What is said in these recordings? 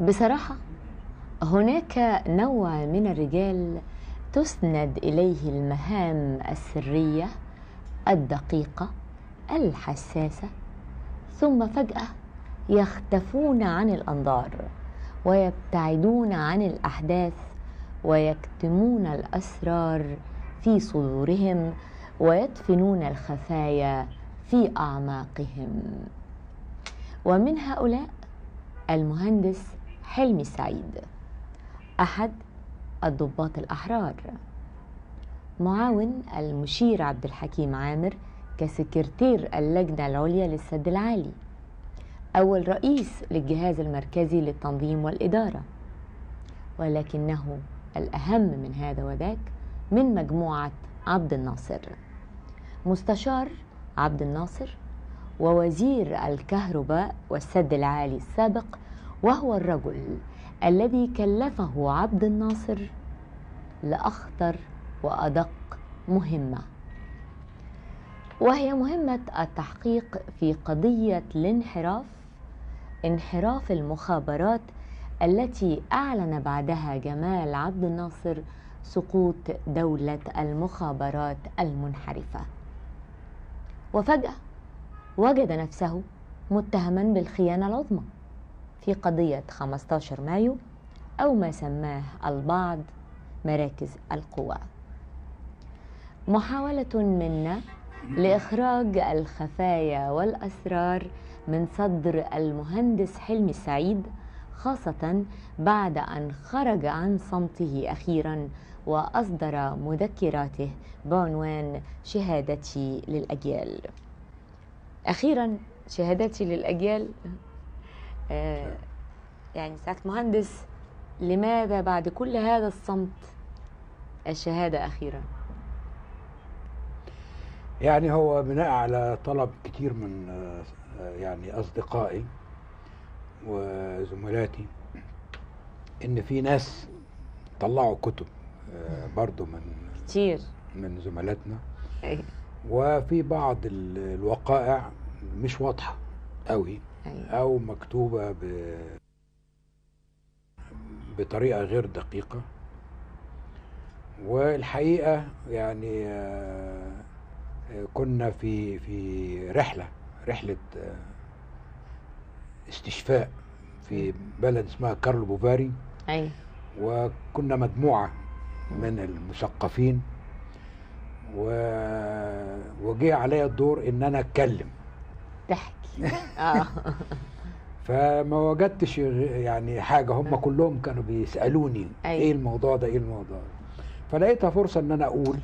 بصراحة هناك نوع من الرجال تسند إليه المهام السرية الدقيقة الحساسة ثم فجأة يختفون عن الأنظار ويبتعدون عن الأحداث ويكتمون الأسرار في صدورهم ويدفنون الخفايا في أعماقهم. ومن هؤلاء المهندس حلمي سعيد أحد الضباط الأحرار. معاون المشير عبد الحكيم عامر كسكرتير اللجنة العليا للسد العالي. أول رئيس للجهاز المركزي للتنظيم والإدارة. ولكنه الأهم من هذا وذاك من مجموعة عبد الناصر. مستشار عبد الناصر ووزير الكهرباء والسد العالي السابق وهو الرجل الذي كلفه عبد الناصر لأخطر وأدق مهمة. وهي مهمة التحقيق في قضية الانحراف انحراف المخابرات التي أعلن بعدها جمال عبد الناصر سقوط دولة المخابرات المنحرفة. وفجأة وجد نفسه متهما بالخيانة العظمى. في قضية 15 مايو أو ما سماه البعض مراكز القوى. محاولة منا لإخراج الخفايا والأسرار من صدر المهندس حلمي سعيد خاصة بعد أن خرج عن صمته أخيرا وأصدر مذكراته بعنوان شهادتي للأجيال. أخيرا شهادتي للأجيال؟ آه يعني سعادة مهندس لماذا بعد كل هذا الصمت الشهادة أخيرا؟ يعني هو بناء على طلب كتير من آه، يعني أصدقائي وزملاتي إن في ناس طلعوا كتب آه، برضو من كتير. من زملاتنا. أي. وفي بعض ال- الوقائع مش واضحة قوي أي. أو مكتوبة ب بطريقة غير دقيقة. والحقيقة يعني آه، كنا في في رحلة رحلة آه، استشفاء في بلد اسمها كارلو بوفاري. أي وكنا مجموعة من المثقفين. و... وجه عليا الدور إن أنا أتكلم. تحكي. فما وجدتش يعني حاجة. هم كلهم كانوا بيسألوني أيوة. إيه الموضوع ده إيه الموضوع ده. فلقيتها فرصة إن أنا أقول.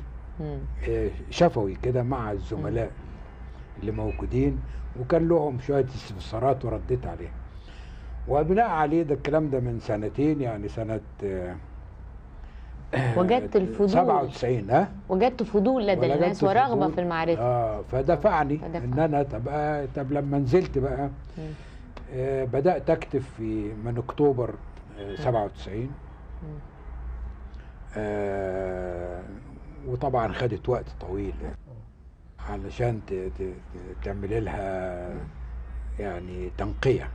آه، شفوي كده مع الزملاء اللي موجودين وكان لهم شوية استفسارات ورديت عليها. وبناء عليه ده الكلام ده من سنتين يعني سنة آه، وجدت الفضول. 97 ها؟ وجدت فضول لدى الناس فضول. في المعرفة. آه فدفعني فدفع. إن أنا طب آه طب لما نزلت بقى. آه بدأت أكتب في من أكتوبر آه 97 آه وطبعا خدت وقت طويل يعني علشان ت- ت- ت- تعملي لها يعني تنقية.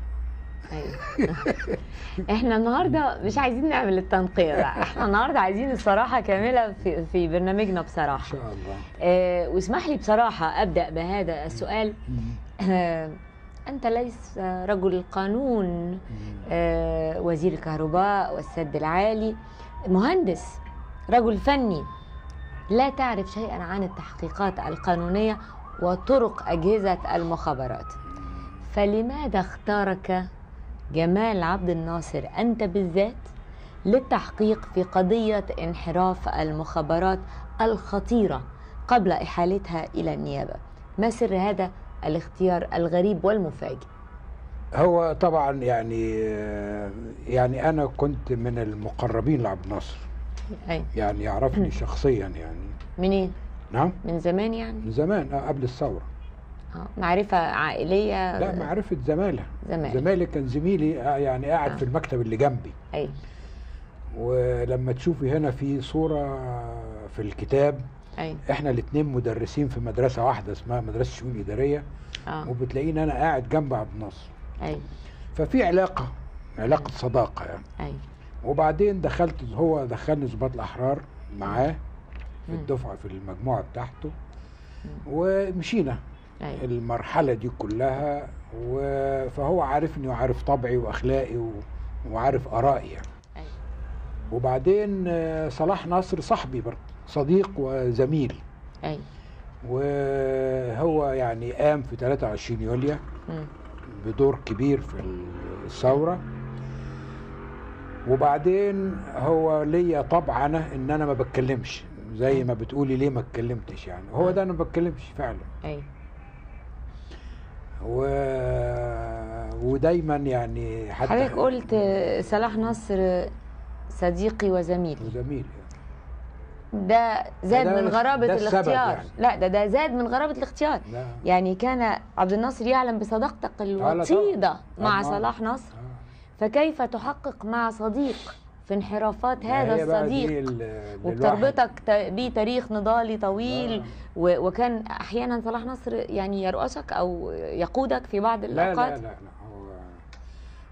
أيوة. إحنا النهارده مش عايزين نعمل التنقية بقى. إحنا النهارده عايزين الصراحة كاملة في في برنامجنا إن بصراحة شاء الله. آه واسمح لي بصراحة أبدأ بهذا السؤال. آه أنت ليس رجل القانون. آه وزير الكهرباء والسد العالي. مهندس رجل فني. لا تعرف شيئا عن التحقيقات القانونية وطرق أجهزة المخابرات. فلماذا اختارك جمال عبد الناصر أنت بالذات للتحقيق في قضية انحراف المخابرات الخطيرة قبل إحالتها إلى النيابة. ما سر هذا الاختيار الغريب والمفاجئ؟ هو طبعا يعني يعني أنا كنت من المقربين لعبد الناصر. أي. يعني يعرفني شخصيا يعني. منين؟ نعم؟ من زمان يعني؟ من زمان آه، قبل الثورة. آه، معرفة عائلية لا معرفة زمالة. زمالة. زمالة كان زميلي آه، يعني قاعد آه. في المكتب اللي جنبي. أي. ولما تشوفي هنا في صورة في الكتاب أي. إحنا الاتنين مدرسين في مدرسة واحدة اسمها مدرسة شؤون إدارية آه. وبتلاقيني أنا قاعد جنب عبد الناصر. أي. ففي علاقة علاقة صداقة يعني. أيوه وبعدين دخلت هو دخلني ضباط الأحرار معاه في مم. الدفعة في المجموعة بتاعته. ومشينا. أيوه. المرحلة دي كلها و- فهو عارفني وعارف طبعي وأخلاقي و- وعارف آرائي يعني. أيوه. وبعدين آه، صلاح نصر صاحبي برضه صديق وزميل. أيوه. وهو يعني قام في 23 يوليو. بدور كبير في الثورة. وبعدين هو ليا طبع أنا إن أنا ما بتكلمش زي ما بتقولي ليه ما اتكلمتش يعني. هو ده أنا ما بتكلمش فعلا. أيوه. و... ودايما يعني حتى حضرتك قلت صلاح نصر صديقي وزميلي. وزميل ده زاد ده- من غرابة ده الاختيار. يعني. لا ده ده زاد من غرابة الاختيار. لا يعني كان عبد الناصر يعلم بصداقتك الوطيدة مع. صلاح نصر. آه. فكيف تحقق مع صديق في انحرافات هذا بقى دي الصديق. وبتربطك بيه تاريخ نضالي طويل. آه. وكان أحيانا صلاح نصر يعني يرأسك أو يقودك في بعض لا لا الاوقات لا لا هو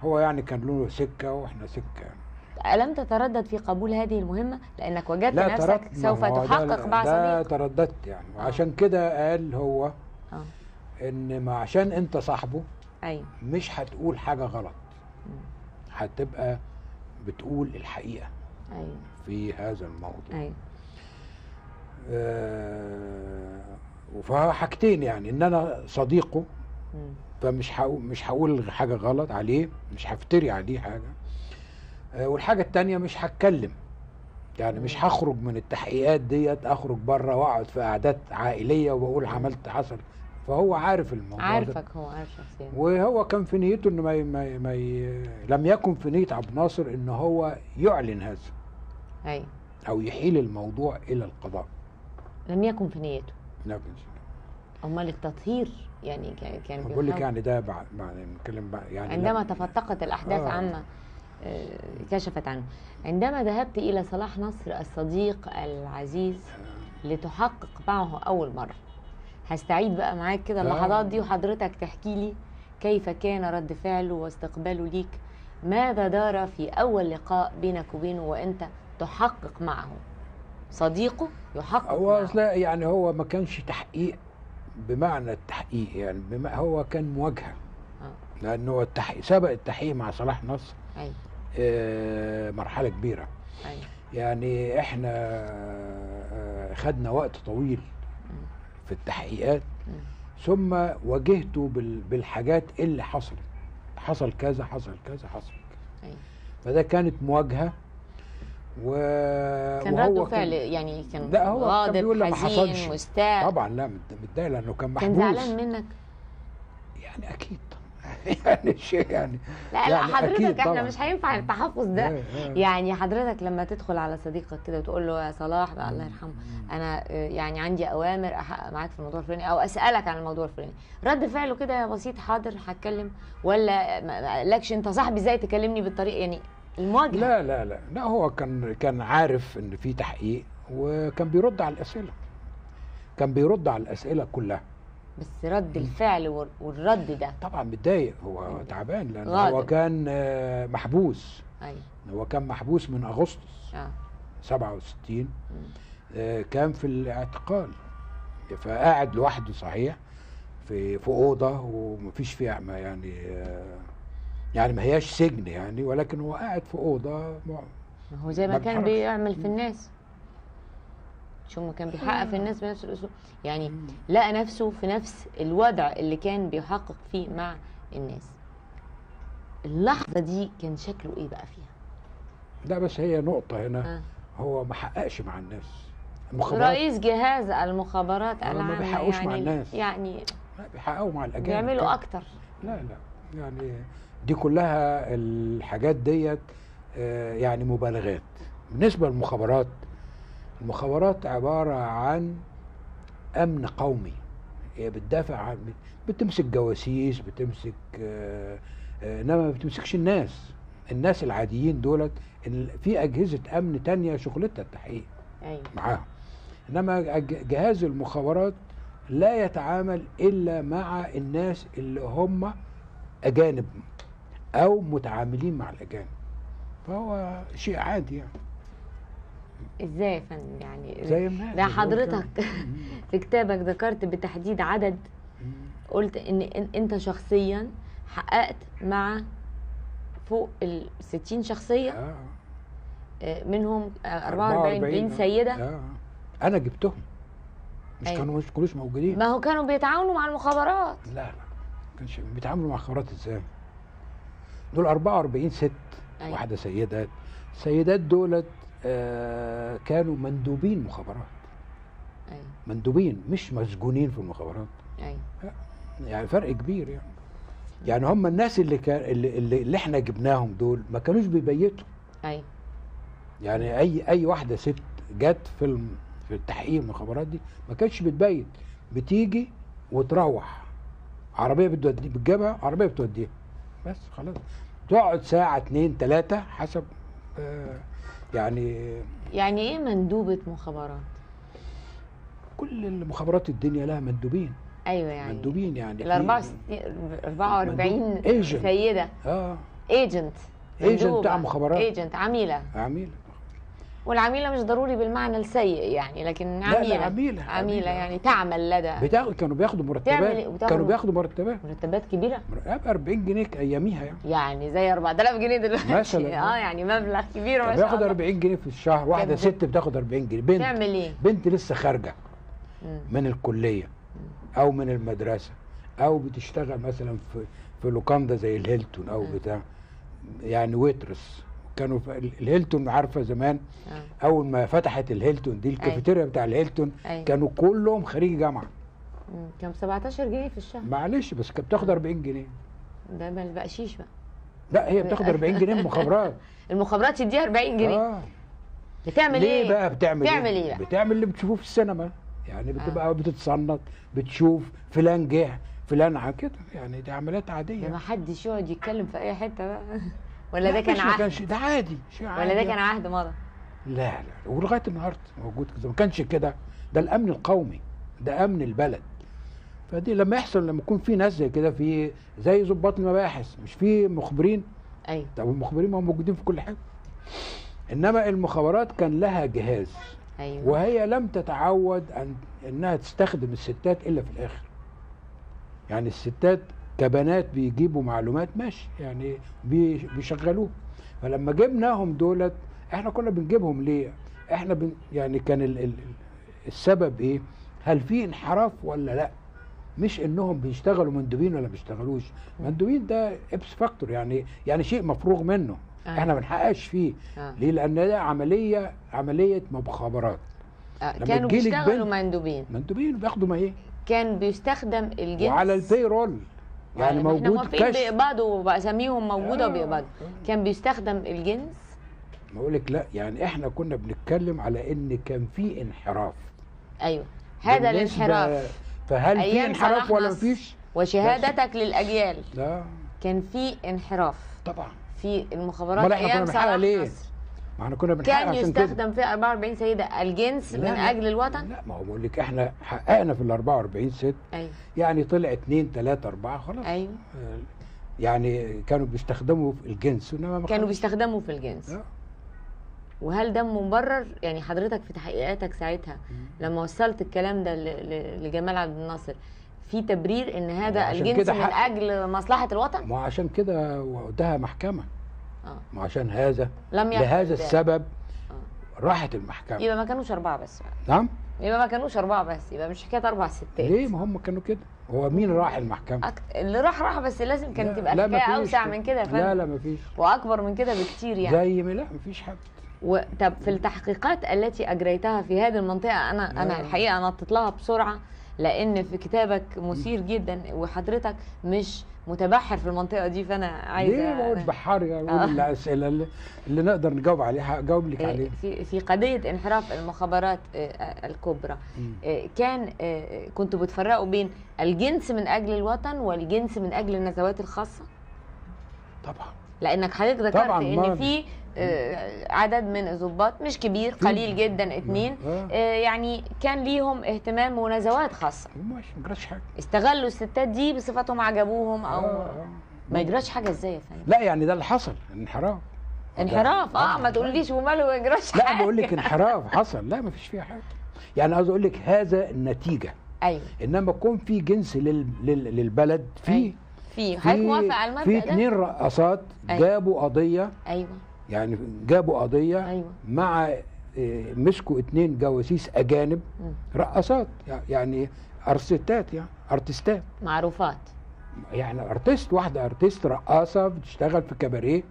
هو يعني كان له سكة وإحنا سكة. ألم تتردد في قبول هذه المهمة؟ لأنك وجدت لا نفسك سوف تحقق مع ده صديق. ترددت يعني. آه. وعشان كده قال هو آه. إن ما عشان أنت صاحبه أيوة مش هتقول حاجة غلط. هتبقى بتقول الحقيقة أيوة. في هذا الموضوع. أيوة. آه فهو حاجتين يعني إن أنا صديقه مم. فمش هقول مش هقول حاجة غلط عليه مش هفتري عليه حاجة. آه والحاجة التانية مش هتكلم. يعني مش هخرج من التحقيقات ديت أخرج بره وأقعد في قعدات عائلية وبقول عملت حصل. فهو عارف الموضوع ده. عارفك هو عارف شخصيا وهو كان في نيته إنه ما, ي... ما, ي... ما ي... لم يكن في نية عبد الناصر إن هو يعلن هذا. أيوة أو يحيل الموضوع إلى القضاء. لم يكن في نيته. لا أمال التطهير يعني كان بقول لك يعني ده بعد بعد نتكلم بقى يعني عندما لا- تفتقت الأحداث آه. عما آه، كشفت عنه. عندما ذهبت إلى صلاح نصر الصديق العزيز لتحقق معه أول مرة. هستعيد بقى معاك كده. اللحظات دي وحضرتك تحكي لي كيف كان رد فعله واستقباله ليك. ماذا دار في أول لقاء بينك وبينه وأنت تحقق معه؟ صديقه يحقق هو معه. أصلا يعني هو ما كانش تحقيق بمعنى التحقيق يعني بما هو كان مواجهة. آه. لأنه التحقيق سبق التحقيق مع صلاح نصر. أيوة. آه، مرحلة كبيرة. أيوة. يعني إحنا آه، خدنا وقت طويل. في التحقيقات. ثم واجهته بال- بالحاجات اللي حصلت. حصل كذا حصل كذا حصل كذا. أيوة. فده كانت مواجهة و كان وهو رد فعل يعني كان لا، هو كان غاضب بيقول ما حزين حصلش. مستاء. طبعا لا مت- متضايق لأنه كان كان محبوس. زعلان منك؟ يعني أكيد يعني شيء يعني. لا لا يعني حضرتك إحنا. مش هينفع التحفظ ده. آه، آه. يعني حضرتك لما تدخل على صديقك كده وتقول له يا صلاح بقى الله يرحمه أنا آه، يعني عندي أوامر أحقق معاك في الموضوع الفلاني أو أسألك عن الموضوع الفلاني. رد فعله كده بسيط حاضر هتكلم. ولا ما قالكش أنت صاحبي إزاي تكلمني بالطريقة؟ يعني المواجهة. لا لا لا. لا هو كان كان عارف إن في تحقيق وكان بيرد على الأسئلة. كان بيرد على الأسئلة كلها. بس رد الفعل وال- والرد ده. طبعا متضايق هو تعبان لأن غاضب. هو كان آه، محبوس. أيوه. هو كان محبوس من أغسطس. آه. 67 آه، كان في الاعتقال. فقاعد لوحده صحيح في في أوضة ومفيش فيها ما يعني آه، يعني ما هياش سجن يعني ولكن هو قاعد في أوضة هو زي ما كان. بيعمل في الناس. شو ما كان بيحقق في الناس بنفس الأسلوب. يعني لقى نفسه في نفس الوضع اللي كان بيحقق فيه مع الناس. اللحظة دي كان شكله إيه بقى فيها؟ لا بس هي نقطة هنا. آه. هو ما حققش مع الناس. المخابرات رئيس جهاز المخابرات آه، ما بيحققوش مع يعني الناس. يعني بيحققوا مع الأجانب. بيعملوا. أكتر. لا لا. يعني دي كلها الحاجات ديت آه، يعني مبالغات. بالنسبة للمخابرات المخابرات عبارة عن أمن قومي. هي بتدافع عن بتمسك جواسيس بتمسك آه، آه، إنما ما بتمسكش الناس. الناس العاديين دولت في أجهزة أمن تانية شغلتها التحقيق أيوه. معاهم. إنما ج- جهاز المخابرات لا يتعامل إلا مع الناس اللي هم أجانب أو متعاملين مع الأجانب. فهو شيء عادي يعني. إزاي يا فندم؟ يعني زي ده حضرتك في كتابك ذكرت بتحديد عدد. قلت إن أنت شخصيا حققت مع فوق ال 60 شخصية. آه. آه، منهم آه، 44 44 سيدة. آه. أنا جبتهم. مش أيوة. كانوا مش كلوش موجودين. ما هو كانوا بيتعاونوا مع المخابرات. لا لا. ما كانش بيتعاملوا مع خبرات إزاي؟ دول 44 ست. أيوة. واحدة سيدات. السيدات دولت آه كانوا مندوبين مخابرات. أيوه مندوبين مش مسجونين في المخابرات. أيوه يعني فرق كبير يعني. يعني هم الناس اللي كان اللي, اللي, اللي إحنا جبناهم دول ما كانوش بيبيتوا. أيوه يعني اي أي واحدة ست جت في في التحقيق المخابرات دي ما كانتش بتبيت. بتيجي وتروح. عربية بتودي بتجيبها عربية بتوديها. بس خلاص. تقعد ساعة اتنين تلاتة حسب آه يعني يعني إيه مندوبة مخابرات؟ كل المخابرات الدنيا لها مندوبين. أيوه يعني. مندوبين يعني ال في- 64 44 مندوب. Agent. سيدة. آه. Agent بتاع مخابرات. agent عميلة. عميل والعميلة مش ضروري بالمعنى السيء يعني لكن لا، عميلة عميلة، عميلة عميلة. يعني تعمل لدى بتاخد كانوا بياخدوا إيه؟ مرتبات وتاخد- كانوا بياخدوا مرتبات مرتبات كبيرة مرتب 40 جنيه أياميها يعني يعني زي 4000 جنيه دلوقتي مثلاً. آه يعني مبلغ كبير ما شاء بياخد الله 40 جنيه في الشهر واحدة ست بتاخد 40 جنيه بنت تعمل إيه؟ بنت لسه خارجة. من الكلية أو من المدرسة أو بتشتغل مثلا في في لوكاندا زي الهيلتون أو. بتاع يعني waitress كانوا الهيلتون عارفة زمان؟ آه. أول ما فتحت الهيلتون دي الكافيتيريا بتاع الهيلتون أيوة. كانوا كلهم خريج جامعة. كان 17 جنيه في الشهر. معلش بس كانت بتاخد 40 جنيه. ده ما بقشيش بقى. لا هي بتاخد 40 جنيه مخابرات المخابرات تديها 40 جنيه. آه. بتعمل ليه إيه؟ بقى بتعمل بتعمل إيه بقى؟ بتعمل اللي بتشوفوه في السينما. يعني بتبقى بتتصنت بتشوف فلان جه فلان كده. يعني دي عمليات عادية. ما حدش يقعد يتكلم في أي حتة بقى. ولا لا، ده كان مش ما عهد؟ كانش ده عادي شيء عادي ولا ده كان يعني. عهد مضى لا لا ولغاية النهارده موجود كده. ما كانش كده. ده الأمن القومي ده أمن البلد. فدي لما يحصل لما يكون في ناس زي كده في زي ضباط المباحث مش في مخبرين؟ أيوه طب المخبرين ما هم موجودين في كل حاجة. إنما المخابرات كان لها جهاز. أيوه. وهي لم تتعود أن إنها تستخدم الستات إلا في الآخر. يعني الستات كبنات بيجيبوا معلومات ماشي يعني بي- بيشغلوه فلما جبناهم دولت إحنا كنا بنجيبهم ليه؟ إحنا بن يعني كان ال ال السبب إيه؟ هل في انحراف ولا لأ؟ مش إنهم بيشتغلوا مندوبين ولا بيشتغلوش. مندوبين ده ipso facto يعني يعني شيء مفروغ منه. آه. إحنا ما بنحققش فيه. آه. ليه؟ لأن ده عملية عملية مخابرات. آه. كانوا بيشتغلوا مندوبين. مندوبين بياخدوا ما إيه؟ كان بيستخدم الجنس. وعلى البي يعني إحنا موجود كشف. بيقبضوا واساميهم موجودة آه. وبيقبضوا كان بيستخدم الجنس؟ بقول لك لا يعني إحنا كنا بنتكلم على إن كان في انحراف. أيوه. هذا الانحراف. فهل في انحراف ولا. مفيش؟ وشهادتك للأجيال. لا. كان في انحراف. طبعا. في المخابرات أيام صلاح ليه؟ نصر ما إحنا كنا بنحقق كان يستخدم في 44 سيدة الجنس لا، من لا. أجل الوطن؟ لا ما هو بقول لك إحنا حققنا في ال 44 ست. أيوه يعني طلع اثنين ثلاثة أربعة خلاص. أيوه يعني كانوا بيستخدموا في الجنس انما ما كانوا. بيستخدموا في الجنس. آه. وهل ده مبرر؟ يعني حضرتك في تحقيقاتك ساعتها لما وصلت الكلام ده لجمال عبد الناصر في تبرير إن هذا الجنس من أجل مصلحة الوطن؟ ما عشان كده ودها محكمة. آه ما عشان هذا لم لهذا. السبب آه. راحت المحكمة. يبقى ما كانوش أربعة بس. نعم. يبقى ما كانوش أربعة بس يبقى مش حكاية أربع ستات. ليه؟ ما هم كانوا كده. هو مين راح المحكمة؟ أك... اللي راح راح بس لازم كانت لا- تبقى لا، مفيش. أوسع من كده يا لا لا مفيش. وأكبر من كده بكتير يعني. زي ما لا مفيش حد. و... طب في التحقيقات التي أجريتها في هذه المنطقة أنا أنا آه. الحقيقة نطيت لها بسرعة لأن في كتابك مثير جدا وحضرتك مش متبحر في المنطقة دي فأنا عايزة ليه؟ ما قلت بحار يعني آه. الأسئلة اللي, اللي نقدر نجاوب عليها اجاوب لك آه، عليها. في في قضية انحراف المخابرات آه، آه، الكبرى. آه، كان كنتوا بتفرقوا بين الجنس من أجل الوطن والجنس من أجل النزوات الخاصة؟ طبعا. لأنك حضرتك ذكرت إن في آه، عدد من الضباط مش كبير قليل جدا اتنين. آه. يعني كان ليهم اهتمام ونزوات خاصة. ماشي ما جراش حاجة. استغلوا الستات دي بصفتهم عجبوهم أو آه،. ما يجراش حاجة إزاي يا فندم؟ لا يعني ده اللي حصل انحراف. انحراف؟ آه ما تقوليش وماله ما يجراش لا حاجة بقول لك انحراف حصل. لا ما فيش فيها حاجة. يعني عايز أقول لك هذا النتيجة. أيوه. إنما يكون في جنس لل... لل... للبلد في أيوة. في حضرتك موافق على في المبدا ده؟ اتنين رقصات أيوة. جابوا قضية. أيوه. يعني جابوا قضية أيوة. مع آه، مسكوا اتنين جواسيس أجانب مم. رقصات يعني ارستات يعني أرتستات. معروفات. يعني أرتست واحدة أرتست رقاصة بتشتغل في كباريه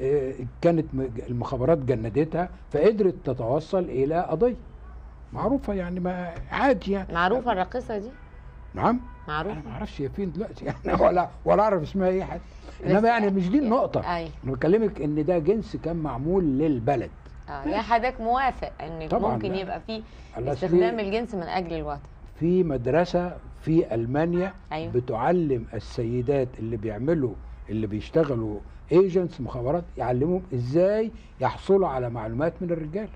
آه، كانت المخابرات جندتها فقدرت تتوصل إلى قضية. معروفة يعني ما عادي يعني. معروفة الراقصه دي؟ نعم؟ أنا معروفه ما أعرفش هي فين دلوقتي. يعني ولا ولا أعرف اسمها إيه حد. بس- إنما يعني مش دي النقطة. أيوه أنا بكلمك إن ده جنس كان معمول للبلد. آه يا حضرتك موافق إن طبعاً ممكن لا. يبقى في استخدام الجنس من أجل الوطن. في مدرسة في ألمانيا أيوة. بتعلم السيدات اللي بيعملوا اللي بيشتغلوا ايجنتس مخابرات يعلمهم إزاي يحصلوا على معلومات من الرجال.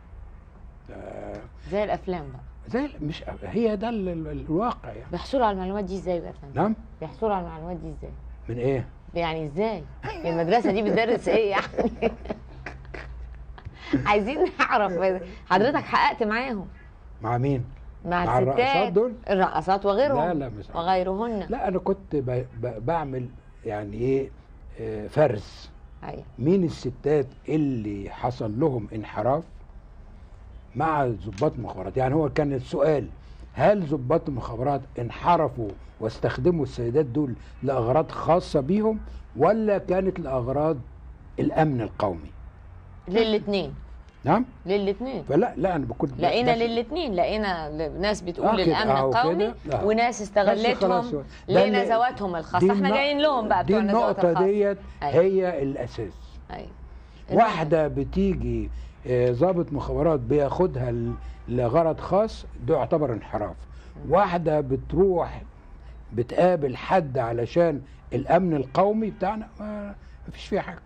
آه، زي الأفلام بقى. زي مش هي ده ال- ال- الواقع يعني. بيحصلوا على المعلومات دي إزاي بقى يا فندم؟ نعم. بيحصلوا على المعلومات دي إزاي؟ من إيه؟ يعني إزاي؟ المدرسة دي بتدرس إيه يعني؟ عايزين نعرف حضرتك حققت معاهم. مع مين؟ مع, مع الرقصات دول؟ الرقصات وغيرهم. لا لا مش وغيرهن. لا أنا كنت ب- ب- بعمل يعني إيه آه، فرز. أيوه. مين الستات اللي حصل لهم انحراف؟ مع ضباط المخابرات يعني هو كان السؤال هل ضباط المخابرات انحرفوا واستخدموا السيدات دول لأغراض خاصة بيهم ولا كانت لأغراض الأمن القومي؟ للاثنين نعم؟ للاثنين فلا لا أنا كنت لقينا للاثنين لقينا ناس بتقول آه الأمن آه القومي آه. وناس استغلتهم لنزواتهم دي الخاصه إحنا جايين لهم بقى دي بتوع النزوات النقطة ديت أيوة. هي الأساس. أيوه. واحدة بتيجي آه، ضابط مخابرات بياخدها لغرض خاص ده يعتبر انحراف. واحدة بتروح بتقابل حد علشان الأمن القومي بتاعنا ما فيش فيها حاجة.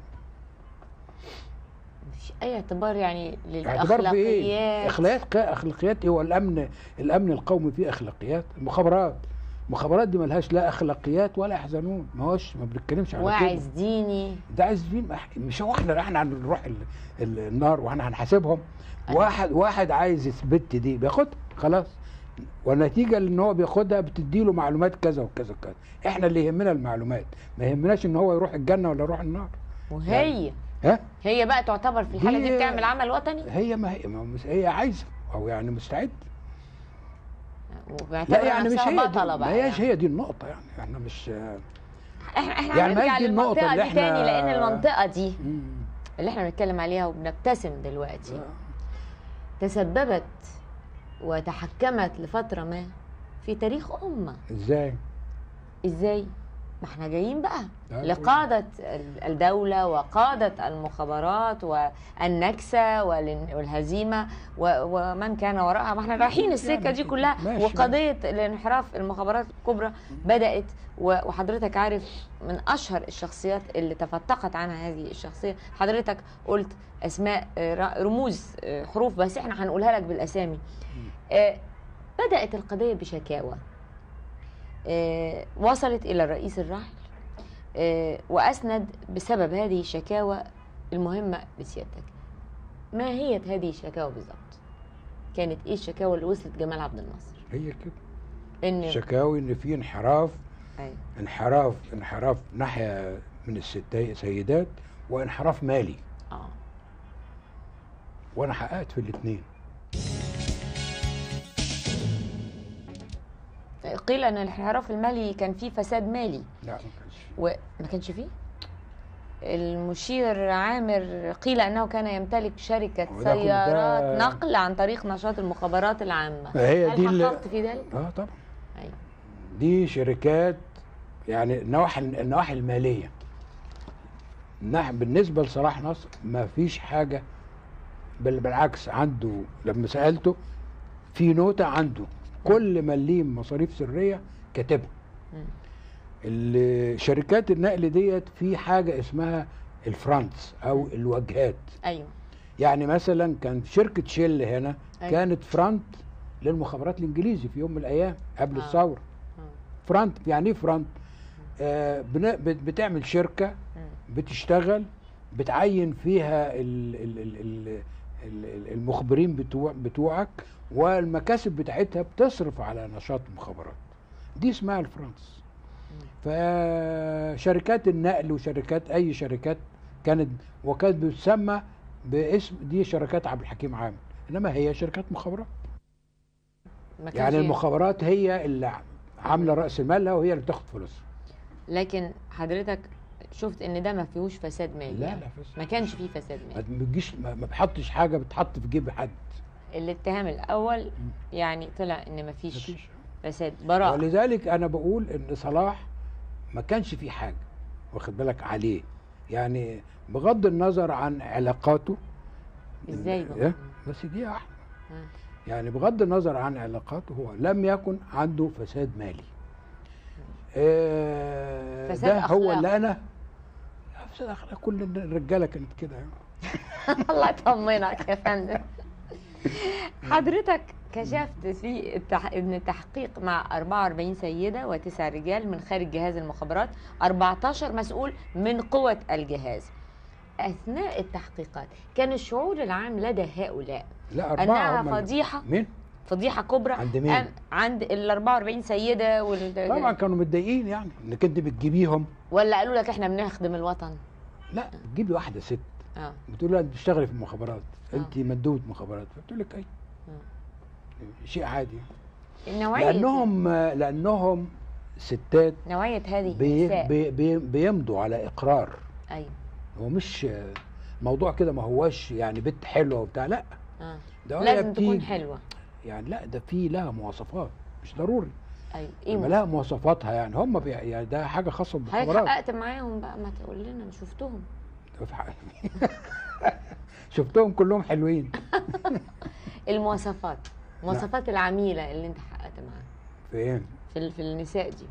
مفيش أي اعتبار يعني اعتبار في إيه؟ للأخلاقيات؟ إخلاقيات أخلاقيات إيه؟ هو الأمن الأمن القومي فيه أخلاقيات المخابرات المخابرات دي ملهاش لا أخلاقيات ولا يحزنون ما هوش ما بنتكلمش على واعز ديني. ده عايزين مش هو إحنا إحنا هنروح ال- ال- النار وإحنا هنحاسبهم. أيوة. واحد واحد عايز البت دي بياخدها خلاص. والنتيجة إن هو بياخدها بتدي له معلومات كذا وكذا وكذا. إحنا اللي يهمنا المعلومات. ما يهمناش إن هو يروح الجنة ولا يروح النار. وهي. ها؟ هي بقى تعتبر في الحالة دي دي- بتعمل عمل وطني؟ هي ما هي ما هي عايزة أو يعني مستعد. لا يعني مش هي دي بطلة ما بقى هياش يعني. هي دي النقطة يعني إحنا مش إحنا إحنا يعني ما هنرجع هي دي النقطة احنا- تاني لأن المنطقة دي. اللي إحنا بنتكلم عليها وبنبتسم دلوقتي تسببت وتحكمت لفترة ما في تاريخ أمة إزاي إزاي ما إحنا جايين بقى. لقادة ال- الدولة وقادة المخابرات والنكسة والن- والهزيمة ومن كان وراءها. ما إحنا رايحين السكة دي كلها. وقضية الانحراف المخابرات الكبرى بدأت. وحضرتك عارف من أشهر الشخصيات اللي تفتقت عنها هذه الشخصية. حضرتك قلت أسماء آه، رموز آه، حروف بس إحنا هنقولها لك بالأسامي. آه، بدأت القضية بشكاوى. وصلت إلى الرئيس الراحل آه، وأسند بسبب هذه الشكاوى المهمة لسيادتك ما هي هذه الشكاوى بالضبط؟ كانت إيه الشكاوى اللي وصلت جمال عبد الناصر؟ هي كده. إن شكاوي إن في انحراف أيوة. انحراف انحراف ناحية من الستات سيدات وانحراف مالي. آه. وأنا حققت في الاثنين قيل أن الانحراف المالي كان فيه فساد مالي لا ما كانش فيه. وما كانش فيه المشير عامر قيل أنه كان يمتلك شركة سيارات نقل عن طريق نشاط المخابرات العامة هي هل دي حققت في ذلك؟ آه طبعا أيوة. دي شركات يعني النواحي النواحي المالية نح- بالنسبة لصلاح نصر ما فيش حاجة بل بالعكس عنده لما سألته في نوتة عنده كل مليم مصاريف سرية كاتبها مم. ال- شركات النقل ديت في حاجة اسمها الفرانتس أو الواجهات أيوه يعني مثلا كان شركة شيل هنا أيوة. كانت فرانت للمخابرات الإنجليزي في يوم من الأيام قبل آه. الثورة آه. فرانت يعني إيه فرانت آه، بتعمل شركة. بتشتغل بتعين فيها ال- ال- ال- ال- ال- المخبرين بتوع بتوعك والمكاسب بتاعتها بتصرف على نشاط المخابرات دي اسمها الفرانس فشركات النقل وشركات أي شركات كانت وكانت بتسمى باسم دي شركات عبد الحكيم عامر إنما هي شركات مخابرات. يعني المخابرات هي اللي عاملة رأس مالها وهي اللي بتاخد فلوسها لكن حضرتك شفت إن ده ما فيهوش فساد مالي لا يعني. لا فس- ما كانش فيه فساد ما مالي بتجيش ما ما بحطش حاجة بتحط في جيب حد. الاتهام الأول يعني طلع إن ما فيش مفيش فساد براءة ولذلك أنا بقول إن صلاح ما كانش في حاجة واخد بالك عليه يعني بغض النظر عن علاقاته إزاي بقى؟ إيه؟ بس دي واحدة آه. يعني بغض النظر عن علاقاته هو لم يكن عنده فساد مالي آه فساد ده هو. اللي أنا فساد اخلاق كل الرجالة كانت كده يعني. الله يطمنك يا فندم حضرتك كشفت في. إن التحقيق مع 44 سيدة وتسع رجال من خارج جهاز المخابرات 14 مسؤول من قوة الجهاز أثناء التحقيقات كان الشعور العام لدى هؤلاء لا هم اللي- فضيحة مين؟ فضيحة كبرى عند مين؟ عند ال 44 سيدة وال... طبعا كانوا متضايقين يعني إنك أنت بتجيبيهم ولا قالوا لك إحنا بنخدم الوطن لا بتجيبي واحدة ست آه. بتقول لها انت بتشتغلي في المخابرات آه. انت مندوبه مخابرات. فبتقول لك أي. شيء عادي. النوعيه لأنهم لأنهم ستات نوعيه هذه بي بي بي بيمضوا على إقرار. أيوه هو مش موضوع كده ما هوش يعني بنت حلوة وبتاع لا. آه. ده لازم تكون حلوة. يعني لا ده في لها مواصفات. مش ضروري. أيوه إيه لها مواصفاتها يعني. هم يعني ده حاجة خاصة حضرتك بالمخابرات. حققت معاهم بقى. ما تقول لنا شفتهم. شفتهم كلهم حلوين. المواصفات. مواصفات العميلة اللي انت حققت معاها. فين؟ في في النساء دي.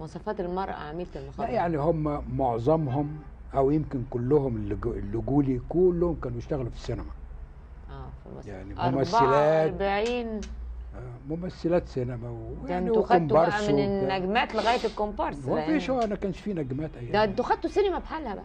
مواصفات المرأة عميلة لا المخابرات يعني هم معظمهم أو يمكن كلهم اللي جو- اللي جولي كلهم كانوا بيشتغلوا في السينما. آه في المواصفات. يعني ممثلات. 44 آه، ممثلات سينما و... ده يعني أنتوا خدتوا بقى من. النجمات لغاية الكومبارس لأن- فيش هو أنا كانش في نجمات ده أيام أنتوا خدتوا سينما بحالها بقى.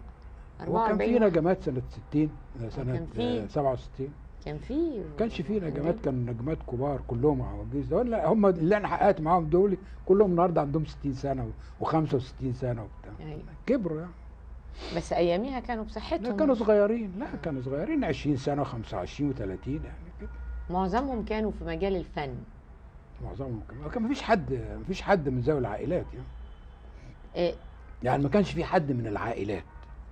هو كان في 44 نجمات سنة 60 سنة كان في- آه، 67 كان في ما كانش في نجمات كانوا نجمات كبار كلهم عواجيز ولا هم اللي أنا حققت معاهم دول كلهم النهارده عندهم 60 سنة و65 سنة وبتاع. أيوة. كبروا يعني. بس أياميها كانوا بصحتهم. كانوا صغيرين. لا كانوا صغيرين. 20 سنة و25 و30 يعني كده. معظمهم كانوا في مجال الفن. معظمهم كان كان مفيش حد مفيش حد من ذوي العائلات يعني. إيه يعني ما كانش في حد من العائلات.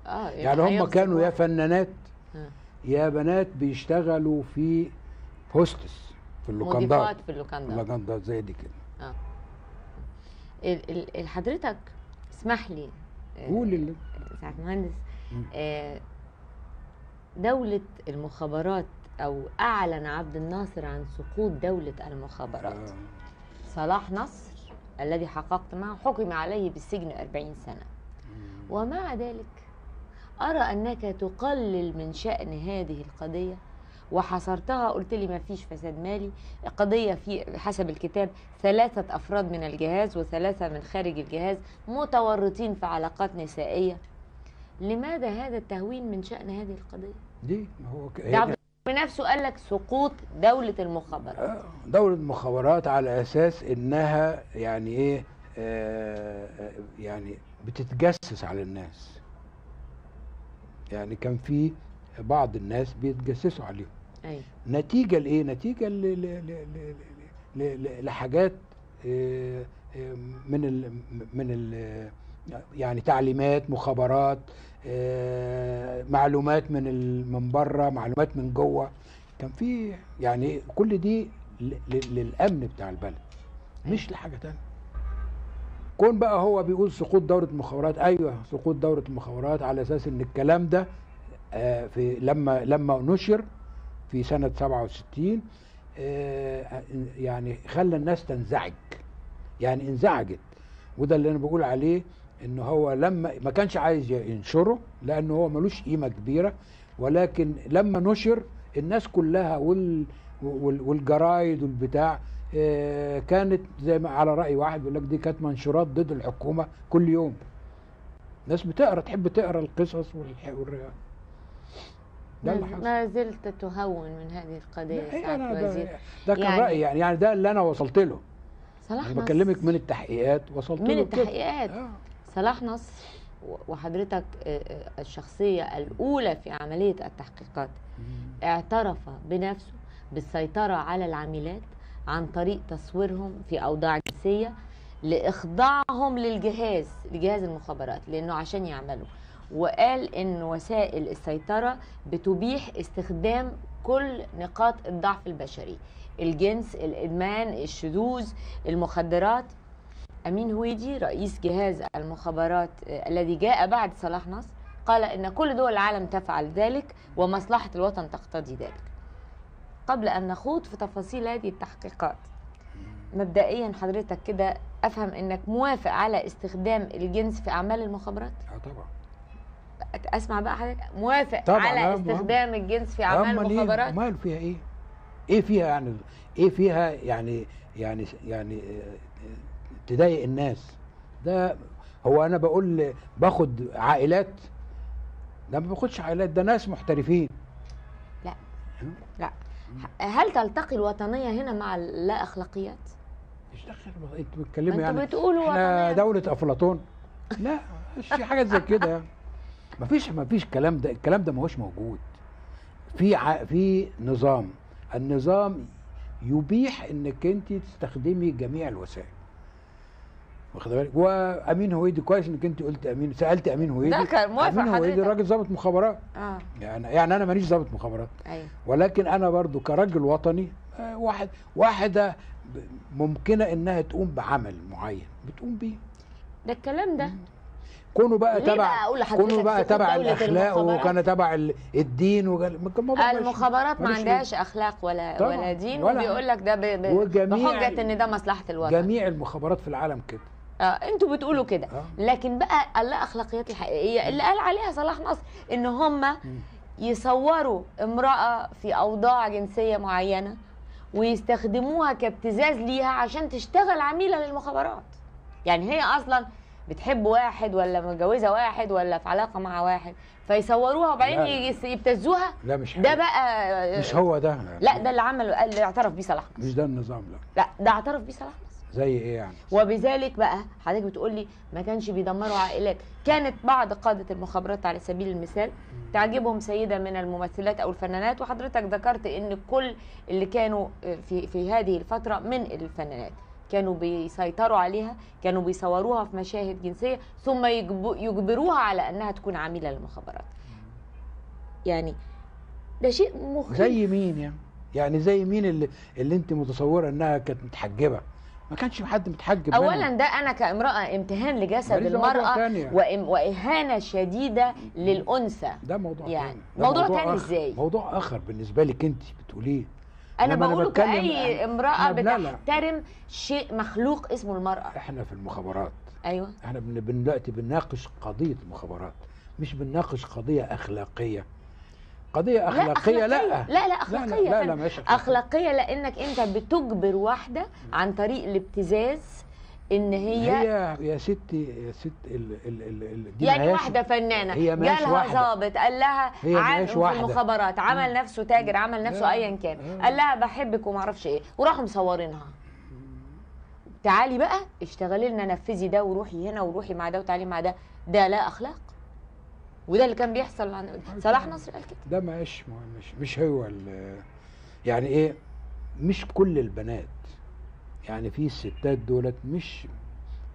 آه يعني هم هيغصب كانوا يا. فنانات آه. يا بنات بيشتغلوا في hostess في اللوكاندات مضيفات في اللوكاندات اللوكاندات زي دي كده آه حضرتك اسمح لي آه، قول اللي سعد مهندس. آه، دولة المخابرات أو أعلن عبد الناصر عن سقوط دولة المخابرات آه. صلاح نصر الذي حققت معه حكم عليه بالسجن 40 سنة ومع ذلك أرى أنك تقلل من شأن هذه القضية؟ وحصرتها قلت لي ما فيش فساد مالي. قضية في حسب الكتاب ثلاثة أفراد من الجهاز وثلاثة من خارج الجهاز متورطين في علاقات نسائية. لماذا هذا التهوين من شأن هذه القضية؟ دي ما هو ك- بنفسه قال لك سقوط دولة المخابرات. آه، دولة مخابرات على أساس إنها يعني إيه آه، آه، يعني بتتجسس على الناس. يعني كان في بعض الناس بيتجسسوا عليهم. أيوة. نتيجة لإيه؟ نتيجة ل- ل- ل- لحاجات آه، آه، من ال من ال يعني تعليمات مخابرات آه، معلومات من ال- من بره معلومات من جوه. كان في يعني كل دي ل- ل- للأمن بتاع البلد مش لحاجة تانية. كون بقى هو بيقول سقوط دورة المخابرات أيوه سقوط دورة المخابرات على أساس إن الكلام ده آه، في لما لما نشر في سنة 67 آه، يعني خلى الناس تنزعج يعني انزعجت. وده اللي أنا بقول عليه إن هو لما ما كانش عايز ينشره لأنه هو ملوش قيمة كبيرة. ولكن لما نشر الناس كلها وال وال- والجرايد والبتاع كانت زي ما على رأي واحد بيقول لك دي كانت منشورات ضد الحكومة كل يوم. ناس بتقرا تحب تقرا القصص والروايات ما- زلت تهون من هذه القضية سعاده الوزير ده, ده كان يعني- رأيي يعني يعني ده اللي أنا وصلت له. صلاح أنا نصر بكلمك من التحقيقات وصلت من له. التحقيقات. آه. صلاح نصر وحضرتك آه، آه، الشخصية الأولى في عملية التحقيقات. اعترف بنفسه بالسيطرة على العاملات عن طريق تصويرهم في أوضاع جنسية لإخضاعهم للجهاز لجهاز المخابرات لأنه عشان يعملوا. وقال إن وسائل السيطرة بتبيح استخدام كل نقاط الضعف البشري. الجنس الإدمان الشذوذ المخدرات. أمين هويدي رئيس جهاز المخابرات آه، الذي جاء بعد صلاح نصر قال إن كل دول العالم تفعل ذلك ومصلحة الوطن تقتضي ذلك. قبل أن نخوض في تفاصيل هذه التحقيقات. مبدئيا حضرتك كده أفهم إنك موافق على استخدام الجنس في أعمال المخابرات؟ آه طبعا. أسمع بقى حضرتك. موافق طبعاً، على آه، مهم. استخدام الجنس في أمال إيه؟ المخابرات؟ مال فيها إيه؟ إيه فيها يعني؟ إيه فيها يعني يعني يعني آه، تضايق الناس؟ ده هو أنا بقول باخد عائلات؟ ده ما باخدش عائلات ده ناس محترفين. هل تلتقي الوطنية هنا مع اللا أخلاقيات؟ مش دخل أنتوا بتتكلمي ما أنتوا يعني. بتقولوا إحنا. دولة أفلاطون. لا مش في حاجات زي كده. يعني مفيش مفيش الكلام ده. الكلام ده ما هوش موجود. في ع... في نظام. النظام يبيح إنك أنت تستخدمي جميع الوسائل. واخد بالك؟ وامين هويدي كويس إنك أنت قلت أمين سألت أمين هويدي. ده كان موافق أمين هويدي. راجل ضابط مخابرات. آه. يعني يعني أنا ماليش ضابط مخابرات. أيوه. ولكن أنا برضو كراجل وطني آه، واحد واحدة ممكنة إنها تقوم بعمل معين بتقوم بيه. ده الكلام ده. كونوا بقى تبع كونوا بقى تبع الأخلاق؟ وكان تبع ال- الدين. المخابرات ما عندهاش أخلاق ولا. ولا دين ولا وبيقول لك ده ب- بحجة إن ده مصلحة الوطن. جميع المخابرات في العالم كده. آه أنتوا بتقولوا كده. آه. لكن بقى اللا أخلاقيات الحقيقية اللي قال عليها صلاح نصر إن هم يصوروا امرأة في أوضاع جنسية معينة ويستخدموها كابتزاز ليها عشان تشتغل عميلة للمخابرات. يعني هي أصلا بتحب واحد ولا متجوزة واحد ولا في علاقة مع واحد فيصوروها وبعدين يبتزوها؟ لا مش ده. بقى مش هو ده. لا ده اللي عمله اللي اعترف بيه صلاح مش ده النظام لا. لا ده اعترف بيه صلاح زي إيه يعني؟ وبذلك بقى حضرتك بتقول لي ما كانش بيدمروا عائلات. كانت بعض قادة المخابرات على سبيل المثال تعجبهم سيدة من الممثلات أو الفنانات وحضرتك ذكرت إن كل اللي كانوا في في هذه الفترة من الفنانات كانوا بيسيطروا عليها كانوا بيصوروها في مشاهد جنسية ثم يجب- يجبروها على أنها تكون عميلة للمخابرات. يعني ده شيء مخيف. زي مين يعني؟ يعني زي مين اللي اللي أنت متصورة إنها كانت متحجبة؟ ما كانش حد متحجب. اولا ده أنا كامرأة امتهان لجسد المرأة. وإم- وإهانة شديدة للأنثى ده موضوع يعني تاني ده موضوع تاني آخر. إزاي؟ موضوع آخر بالنسبة لك أنت بتقوليه أنا بقوله كأي امرأة لا لا. بتحترم شيء مخلوق اسمه المرأة إحنا في المخابرات أيوه إحنا دلوقتي بنناقش قضية المخابرات مش بنناقش قضية أخلاقية قضية أخلاقية لا لا لا, لا أخلاقية لا لا, فندم. لا مش أخلاقية. اخلاقيه لأنك أنت بتجبر واحدة عن طريق الابتزاز إن هي, هي يا ستي يا ست ال ال ال ال دي يعني واحدة فنانة هي جالها. ظابط قال لها عن في. المخابرات عمل نفسه تاجر عمل نفسه. ايا كان. قال لها بحبك وما أعرفش إيه وراحوا مصورينها تعالي بقى اشتغلي لنا نفذي ده وروحي هنا وروحي مع ده وتعالي مع ده ده لا أخلاق وده اللي كان بيحصل عن صلاح نصر قال كده. ده مش مش مش هو ال- يعني إيه؟ مش كل البنات يعني في الستات دولت مش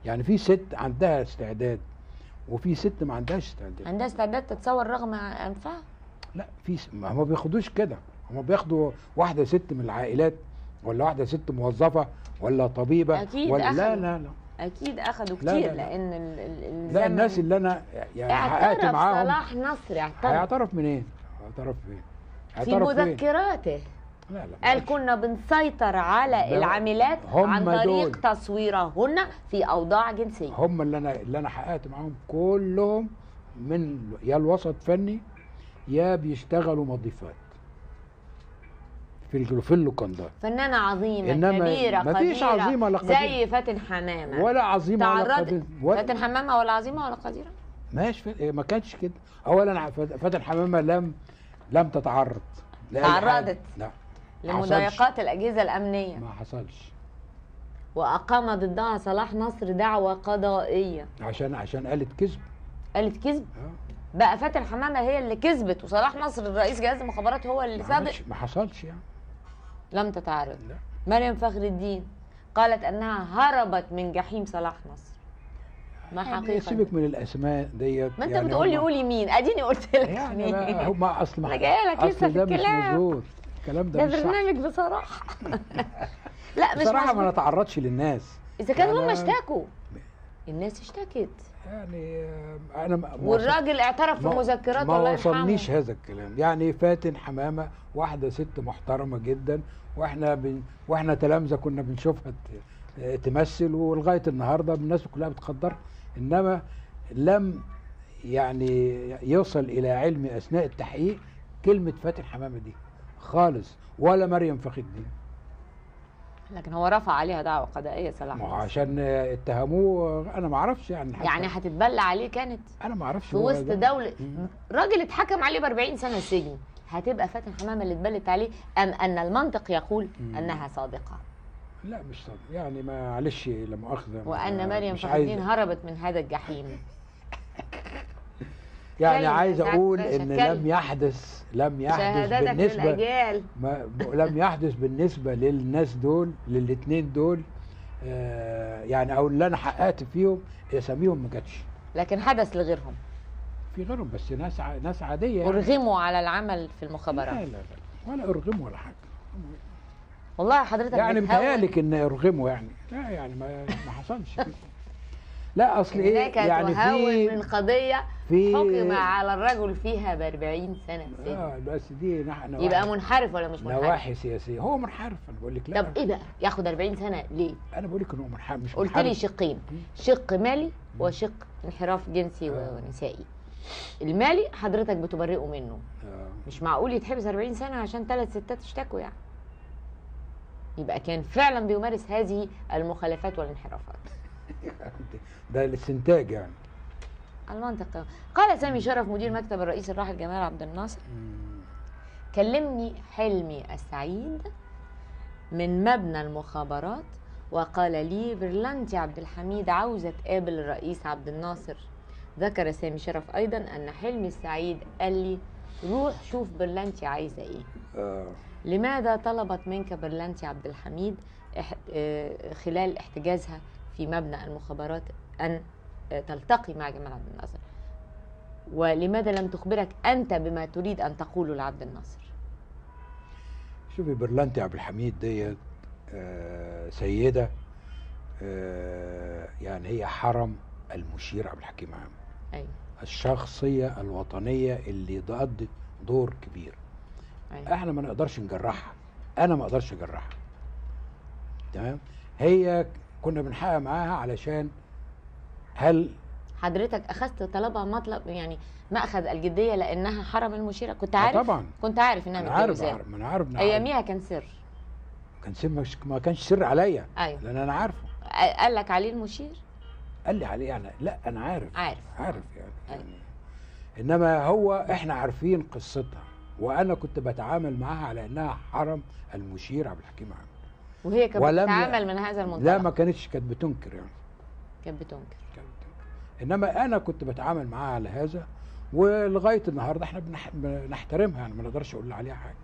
يعني في ست عندها استعداد وفي ست ما عندهاش استعداد. عندها استعداد تتصور رغم أنفها؟ لا في ما هم بياخدوش كده. هم بياخدوا واحدة ست من العائلات ولا واحدة ست موظفة ولا طبيبة أكيد ولا لا أخدوا. لا لا. أكيد أخدوا لا، كتير لا، لا. لأن ال- ال- لا الزمن الناس اللي أنا يعني حققت اعترف معاهم صلاح نصر اعترف هيعترف منين؟ هيعترف فين؟ في؟ مذكراته لا لا قال. كنا بنسيطر على العاملات عن طريق دول. تصويرهن في أوضاع جنسية هم اللي أنا اللي أنا حققت معاهم كلهم من يا الوسط فني يا بيشتغلوا مضيفات في الجلو في اللوكاندا فنانة عظيمة إنما كبيرة مفيش قديرة عظيمة ولا زي. فاتن حمامة. ولا عظيمة ولا ولا فاتن حمامة ولا عظيمة ولا قديرة؟ ماشي في- ما كانش كده. اولا فاتن حمامة لم لم تتعرض. تعرضت. لا لمضايقات الأجهزة الأمنية. ما حصلش. وأقام ضدها صلاح نصر دعوى قضائية. عشان عشان قالت كذب. قالت كذب؟ آه. بقى فاتن حمامة هي اللي كذبت وصلاح نصر رئيس جهاز المخابرات هو اللي عملش- ما حصلش يعني. لم تتعرض. لا مريم فخر الدين قالت أنها هربت من جحيم صلاح نصر. ما يعني حقيقة؟ سيبك من الأسماء ديت ما أنت يعني بتقول لي هم- قولي مين؟ أديني قلت لك يعني ما- هم أصل ما جاية لك لسه في ده مش الكلام. مزور الكلام ده ده مش صح. برنامج بصراحة. لا مش بصراحة ما. نتعرضش للناس. إذا كانوا هم أنا- اشتكوا. الناس اشتكت. يعني آه، أنا والراجل اعترف في المذكرات ما وصلنيش هذا الكلام. يعني فاتن حمامة واحدة ست محترمة جدا وإحنا بن... وإحنا تلامذة كنا بنشوفها ت... تمثل ولغاية النهارده الناس كلها بتقدرها إنما لم يعني يوصل إلى علمي أثناء التحقيق كلمة فاتن حمامة دي خالص ولا مريم فخر الدين. لكن هو رفع عليها دعوة قضائية صلاح ما. عشان اتهموه أنا ما أعرفش يعني حتى. يعني هتتبلى عليه كانت أنا ما أعرفش في وسط ده. دولة. راجل اتحكم عليه ب 40 سنة سجن. هتبقى فاتن حمامة اللي اتبلت عليه أم أن المنطق يقول مم. أنها صادقة؟ لا مش صادق. يعني معلش لا مؤاخذة. وأن مريم فخر الدين هربت من هذا الجحيم. يعني عايز أقول إن. لم يحدث لم يحدث بالنسبة ما لم يحدث بالنسبة للناس دول للاثنين دول آه يعني أو اللي أنا حققت فيهم أساميهم ما جاتش لكن حدث لغيرهم في غيرهم بس ناس ع... ناس عادية يعني. أرغموا على العمل في لا المخابرات لا لا ولا أرغموا ولا حاجة والله حضرتك يعني. متهيألك إن أرغموا يعني لا يعني ما ما حصلش. لا أصل إيه؟ هناك يعني تهون من في قضيه في حكم على الرجل فيها ب 40 سنه سجن آه بس دي نحن يبقى منحرف ولا مش منحرف؟ نواحي سياسية. هو منحرف أنا بقول لك لا. طب إيه بقى؟ ياخد 40 سنة ليه؟ أنا بقول لك ان هو منحرف مش قلت. لي شقين. شق مالي وشق انحراف جنسي آه. ونسائي. المالي حضرتك بتبرئه منه. آه. مش معقول يتحبس 40 سنة عشان ثلاث ستات اشتكوا يعني. يبقى كان فعلا بيمارس هذه المخالفات والانحرافات. ده الاستنتاج يعني. المنطق. قال سامي شرف مدير مكتب الرئيس الراحل جمال عبد الناصر كلمني حلمي السعيد من مبنى المخابرات وقال لي برلانتي عبد الحميد عاوزة تقابل الرئيس عبد الناصر. ذكر سامي شرف أيضا أن حلمي السعيد قال لي روح شوف برلانتي عايزة إيه. آه. لماذا طلبت منك برلانتي عبد الحميد آه، خلال احتجازها في مبنى المخابرات أن تلتقي مع جمال عبد الناصر. ولماذا لم تخبرك أنت بما تريد أن تقوله لعبد الناصر؟ شوفي برلانتي عبد الحميد ديت آه سيدة آه يعني هي حرم المشير عبد الحكيم عام. أيوة الشخصية الوطنية اللي قضت دور كبير. أيوة إحنا ما نقدرش نجرحها. أنا ما أقدرش أجرحها. تمام؟ هي كنا بنحقق معاها علشان هل حضرتك أخذت طلبها مطلب يعني مأخذ الجدية لأنها حرم المشيرة؟ كنت آه عارف؟ طبعا. كنت عارف إنها أنا عارف عارف- ما أنا عارف إن أياميها كان سر. كان سر مش ما كانش سر عليا أيوة. لأن أنا عارفه. قال لك عليه المشير؟ قال لي عليه يعني لا أنا عارف. عارف. عارف يعني, أيوة. يعني إنما هو إحنا عارفين قصتها وأنا كنت بتعامل معاها على إنها حرم المشير عبد الحكيم عام وهي كانت بتتعامل من هذا المنطلق. لا ما كانتش كانت بتنكر يعني. كانت بتنكر. إنما أنا كنت بتعامل معاها على هذا ولغاية النهارده إحنا بنح... بنحترمها يعني ما نقدرش أقول عليها حاجة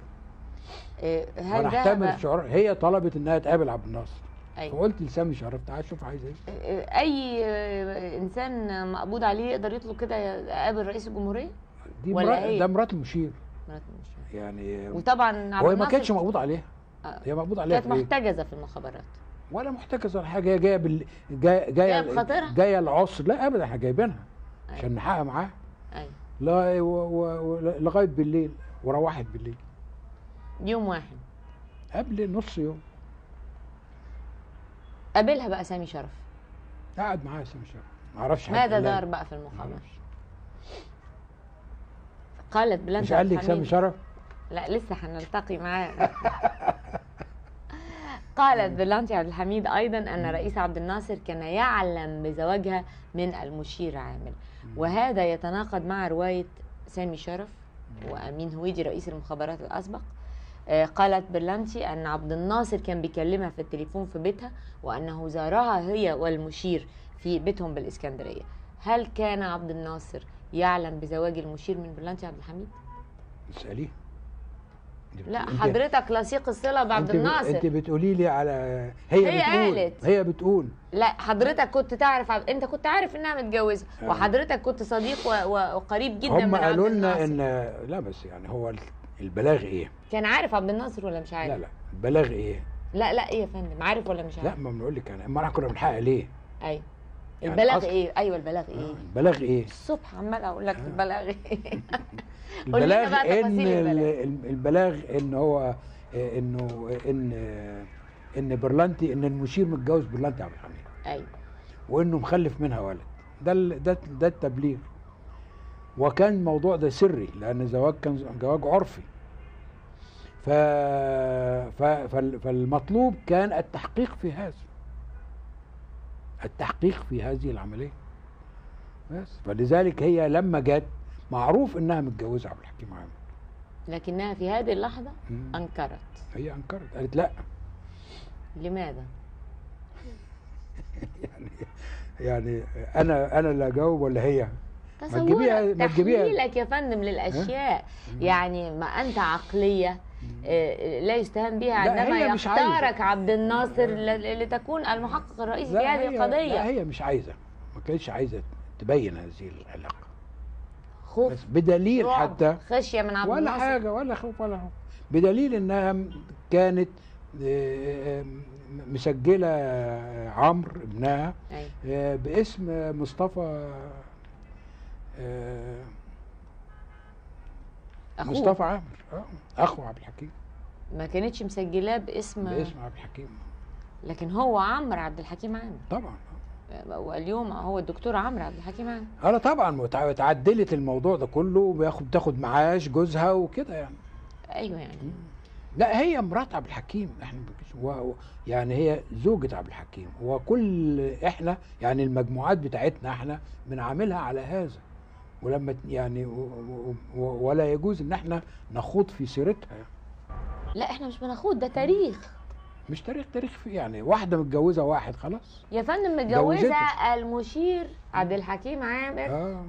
إيه، هل ذهب شعور هي طلبت إنها تقابل عبد الناصر أيوة. فقلت لسامي شرف تعال شوف عايز إيه إيه، أي آه، إنسان مقبوض عليه يقدر يطلب كده يقابل رئيس الجمهورية دي ولا مرات هي؟ ده مرات المشير مرات المشير. يعني وطبعا عبد هو ما الناصر كانتش مقبوض عليها آه. هي مقبوض عليها كانت إيه؟ محتجزة في المخابرات ولا محتجزه ولا حاجة هي جاية بال... جاية جاية؟ جاية العصر. لا ابدا إحنا جايبينها أيوة. عشان نحقق معاها. أيوه. لا و... و... و... لغاية بالليل وروحت بالليل. يوم واحد. قبل نص يوم. قابلها بقى سامي شرف. قعد معايا سامي شرف. ما أعرفش ماذا. دار بقى في المخابرات أعرفش. قالت برلنتي مش قال لك سامي شرف؟ لا لسه هنلتقي معاه قالت برلانتي عبد الحميد أيضا أن رئيس عبد الناصر كان يعلم بزواجها من المشير عامر وهذا يتناقض مع رواية سامي شرف وأمين هويدي رئيس المخابرات الأسبق. آه، قالت برلانتي أن عبد الناصر كان بيكلمها في التليفون في بيتها وأنه زارها هي والمشير في بيتهم بالإسكندرية. هل كان عبد الناصر يعلم بزواج المشير من برلانتي عبد الحميد؟ اساليه أنت لا حضرتك لصيق الصلة بعبد الناصر. انت بتقولي لي على هي, هي بتقول قالت. هي بتقول. لا حضرتك كنت تعرف عب... انت كنت عارف انها متجوزة آه. وحضرتك كنت صديق و... و... وقريب جدا من هم عبد قالوا لنا ان لا بس يعني هو البلاغ إيه؟ كان عارف عبد الناصر ولا مش عارف؟ لا لا. البلاغ إيه؟ لا لا إيه يا فندم؟ عارف ولا مش لا عارف؟ ما بنقول لك يعني. أما إحنا كنا بنحقق ليه؟ أيوه. يعني البلاغ إيه؟ أيوه البلاغ آه، إيه البلاغ إيه؟ الصبح عمال أقول لك البلاغ إيه؟ البلاغ إن البلاغ. ال- البلاغ إن هو آه، إنه إن إن برلانتي إن المشير متجوز برلانتي عبد الحميد. أيوه. وإنه مخلف منها ولد. ده ده ده التبليغ. وكان الموضوع ده سري لأن الزواج كان زواج عرفي. ف... ف... فال- فالمطلوب كان التحقيق في هذا. التحقيق في هذه العملية. بس. فلذلك هي لما جت معروف إنها متجوزة عبد الحكيم عامر. لكنها في هذه اللحظة مم. أنكرت. هي أنكرت. قالت لا. لماذا؟ يعني يعني أنا أنا اللي أجاوب ولا هي؟ تصورك تجيبيها- ما تجيبيها. تحليلك يا فندم للأشياء. يعني ما أنت عقلية لا يستهان بها عندما. يختارك عبد الناصر لتكون المحقق الرئيسي في هذه هي لا القضية. هي مش عايزة. ما كانتش عايزة تبين هذه العلاقة. خوف. بس بدليل رعب، حتى خشية من عبد ولا الناصر. حاجة ولا خوف ولا خوف. بدليل إنها كانت آه، م- مسجلة عمرو ابنها أيوة. آه، باسم مصطفى آه، أخوه. مصطفى عامر آه، أخو عبد الحكيم. ما كانتش مسجلاه باسم باسم عبد الحكيم. لكن هو عمرو عبد الحكيم عامر. طبعا. واليوم هو الدكتور عمرو عبد الحكيم عامر. أنا طبعا اتعدلت الموضوع ده كله وبياخد بتاخد معاش جوزها وكده يعني. أيوه يعني. لا هي مرات عبد الحكيم. إحنا. و... يعني هي زوجة عبد الحكيم. وكل إحنا يعني المجموعات بتاعتنا إحنا بنعاملها على هذا. ولما يعني. ولا يجوز إن إحنا نخوض في سيرتها. لا إحنا مش بناخد ده تاريخ. مش تاريخ تاريخ في يعني واحدة متجوزة واحد خلاص. يا فندم متجوزة المشير عبد الحكيم عامر آه.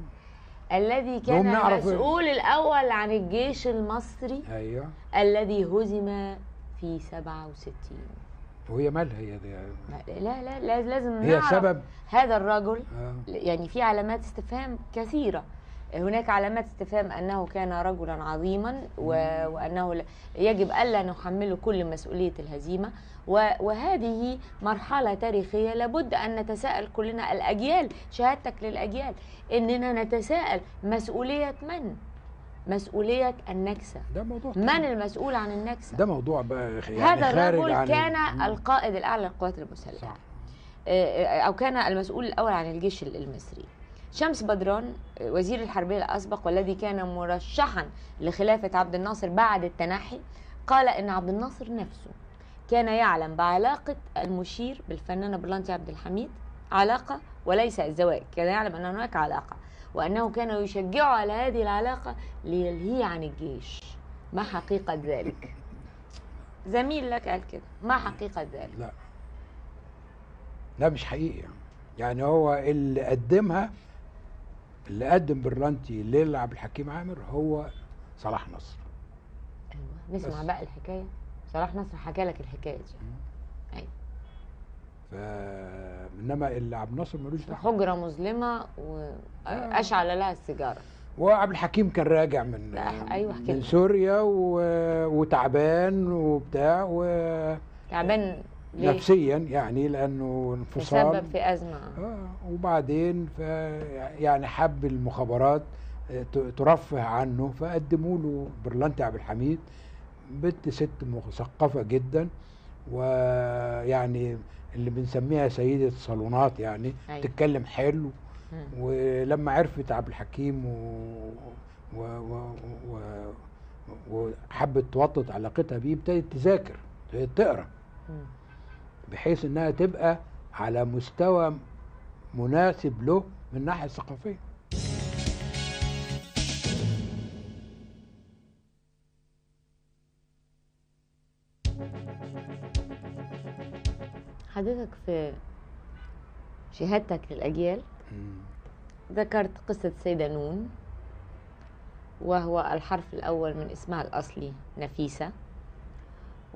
الذي كان المسؤول الأول عن الجيش المصري أيوه. الذي هزم في 67 وهي مالها هي دي؟ لا لا لا لازم هي نعرف سبب. هذا الرجل. آه. يعني في علامات استفهام كثيرة. هناك علامات استفهام أنه كان رجلا عظيما. وأنه يجب ألا نحمله كل مسؤولية الهزيمة. وهذه مرحلة تاريخية لابد أن نتساءل كلنا الأجيال شهادتك للأجيال إننا نتساءل مسؤولية من؟ مسؤولية النكسة ده موضوع من تاني. المسؤول عن النكسة؟ ده موضوع بقى يعني هذا الرجل عن كان القائد الأعلى للقوات المسلحة صح. أو كان المسؤول الأول عن الجيش المصري شمس بدران وزير الحربية الأسبق والذي كان مرشحا لخلافة عبد الناصر بعد التنحي قال إن عبد الناصر نفسه كان يعلم بعلاقة المشير بالفنانه برلانتي عبد الحميد علاقة وليس الزواج كان يعلم أن هناك علاقة وأنه كان يشجعه على هذه العلاقة ليلهيه عن الجيش. ما حقيقة ذلك؟ زميل لك قال كده. ما حقيقة ذلك؟ لا. لا مش حقيقي. يعني هو اللي قدمها اللي قدم برلانتي لعبد الحكيم عامر هو صلاح نصر. أيوه نسمع بس. بقى الحكاية. صلاح نصر حكى لك الحكاية دي. أيوه. ف إنما اللي عبد الناصر ملوش دعوة. حجرة مظلمة واشعل لها السيجارة. وعبد الحكيم كان راجع من احكي من. سوريا و... وتعبان وبتاع ونفسيا تعبان ليه؟ يعني لأنه انفصال تسبب في أزمة آه وبعدين يعني حب المخابرات آه، ترفه عنه فقدموا له برلانتي عبد الحميد بنت ست مثقفة جدا ويعني اللي بنسميها سيدة صالونات يعني أيوة. تتكلم حلو مم. ولما عرفت عبد الحكيم و... و... و... و... وحبت توطد علاقتها بيه ابتدت تذاكر تقرأ مم. بحيث إنها تبقى على مستوى مناسب له من الناحية الثقافية. حضرتك في شهادتك للأجيال ذكرت قصة سيدة نون وهو الحرف الأول من اسمها الأصلي نفيسة.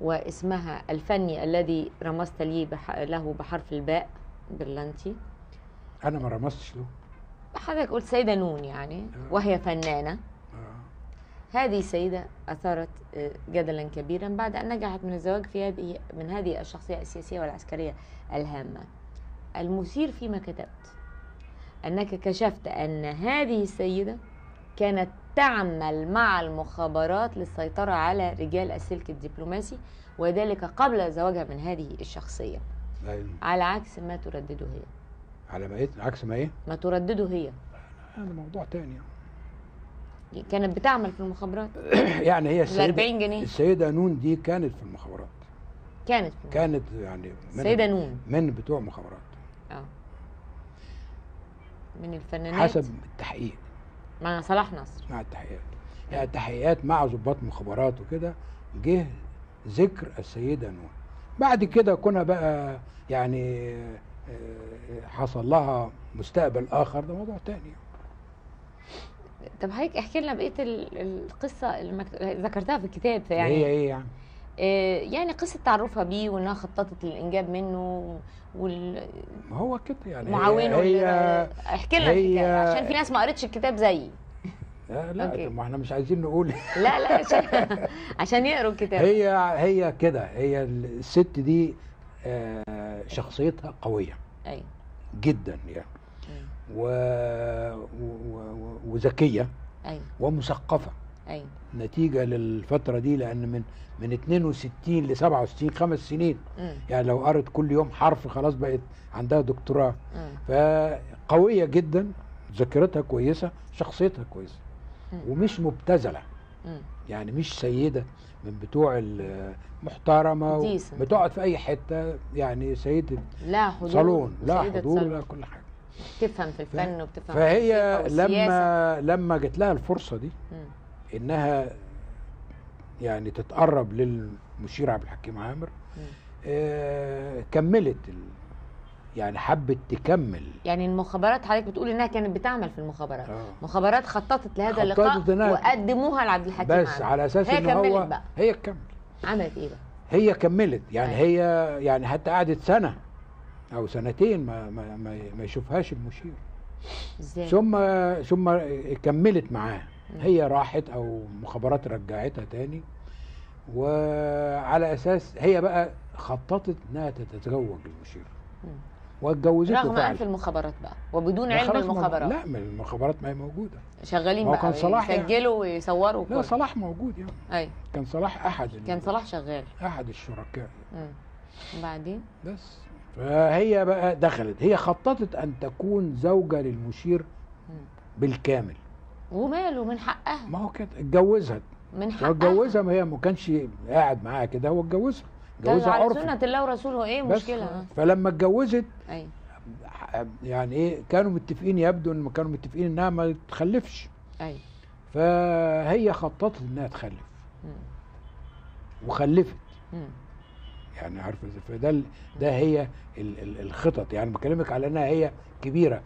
واسمها الفني الذي رمزت لي بح... له بحرف الباء برلنتي أنا ما رمزتش له. حضرتك قلت سيدة نون يعني وهي فنانة. آه. هذه السيدة أثارت آه، جدلا كبيرا بعد أن نجحت من الزواج في هذه من هذه الشخصية السياسية والعسكرية الهامة. المثير فيما كتبت أنك كشفت أن هذه السيدة كانت تعمل مع المخابرات للسيطرة على رجال السلك الدبلوماسي وذلك قبل زواجها من هذه الشخصية. أيوة. على عكس ما تردده هي. على ما إيه؟ عكس ما إيه؟ ما تردده هي. هذا موضوع تاني. كانت بتعمل في المخابرات؟ يعني هي ال السيدة 40 جنيه. السيدة نون دي كانت في المخابرات. كانت في كانت يعني من السيدة نون. من بتوع مخابرات. آه. من الفنانات. حسب التحقيق. مع صلاح نصر. مع التحقيقات يعني التحقيقات مع ضباط مخابرات وكده جه ذكر السيدة نون بعد كده كنا بقى يعني آه، حصل لها مستقبل آخر ده موضوع تاني طب حضرتك احكي لنا بقية ال- القصة اللي. ذكرتها في الكتاب يعني يعني. هي إيه يعني؟ يعني قصة تعرفها بيه وإنها خططت للإنجاب منه وال... ما هو كده يعني معاونه هي, احكي لنا هي- الكتاب عشان في ناس ما قرتش الكتاب زيي. لا, لا. طب ما إحنا مش عايزين نقول. لا لا عشان عشان يقروا الكتاب. هي هي كده هي الست دي آه، شخصيتها قوية أيوه جدا يعني. و... و... و... وذكية أيوه ومثقفة. أيوه نتيجة للفترة دي لأن من من 62 ل 67 خمس سنين مم. يعني لو قرت كل يوم حرف خلاص بقت عندها دكتوراه. فقوية جدا ذاكرتها كويسة شخصيتها كويسة مم. ومش مبتذلة مم. يعني مش سيدة من بتوع المحترمة. بتقعد في أي حتة يعني سيدة لا حضور صالون لا حضور. لا كل حاجة تفهم في الفن وبتفهم في فهي. لما لما جت لها الفرصة دي مم. إنها يعني تتقرب للمشير عبد الحكيم عامر. آه كملت يعني حبت تكمل يعني المخابرات حضرتك بتقول إنها كانت بتعمل في المخابرات آه. مخابرات خططت لهذا خططت اللقاء وقدموها لعبد الحكيم بس عامر. على أساس هي إن كملت هو بقى هي كمل عملت إيه بقى هي كملت يعني أيوة. هي يعني حتى قعدت سنة أو سنتين ما ما ما, ما يشوفهاش المشير إزاي ثم ثم كملت معاه. هي راحت أو مخابرات رجعتها تاني. وعلى أساس هي بقى خططت إنها تتزوج المشير. واتجوزته رغم انف المخابرات بقى. وبدون علم المخابرات. لا ما المخابرات ما هي موجودة. شغالين بقى كان صلاح يعني. يسجلوا ويصوروا لا. صلاح موجود يعني أيوه كان صلاح أحد كان صلاح شغال. أحد الشركاء. مم. وبعدين؟ بس. فهي بقى دخلت. هي خططت أن تكون زوجة للمشير. بالكامل. وماله من حقها. ما هو كده اتجوزها. من حقها. واتجوزها ما هي ما كانش قاعد معاها كده هو اتجوزها. اتجوزها على سنة الله ورسوله. إيه مشكلة ها؟ فلما اتجوزت أيوه. يعني إيه كانوا متفقين يبدو إن كانوا متفقين إنها ما تخلفش. أيوه. فهي خططت إنها تخلف. وخلفت. مم. يعني عارفه فده ده هي ال- ال- الخطط. يعني بكلمك على إنها هي كبيرة.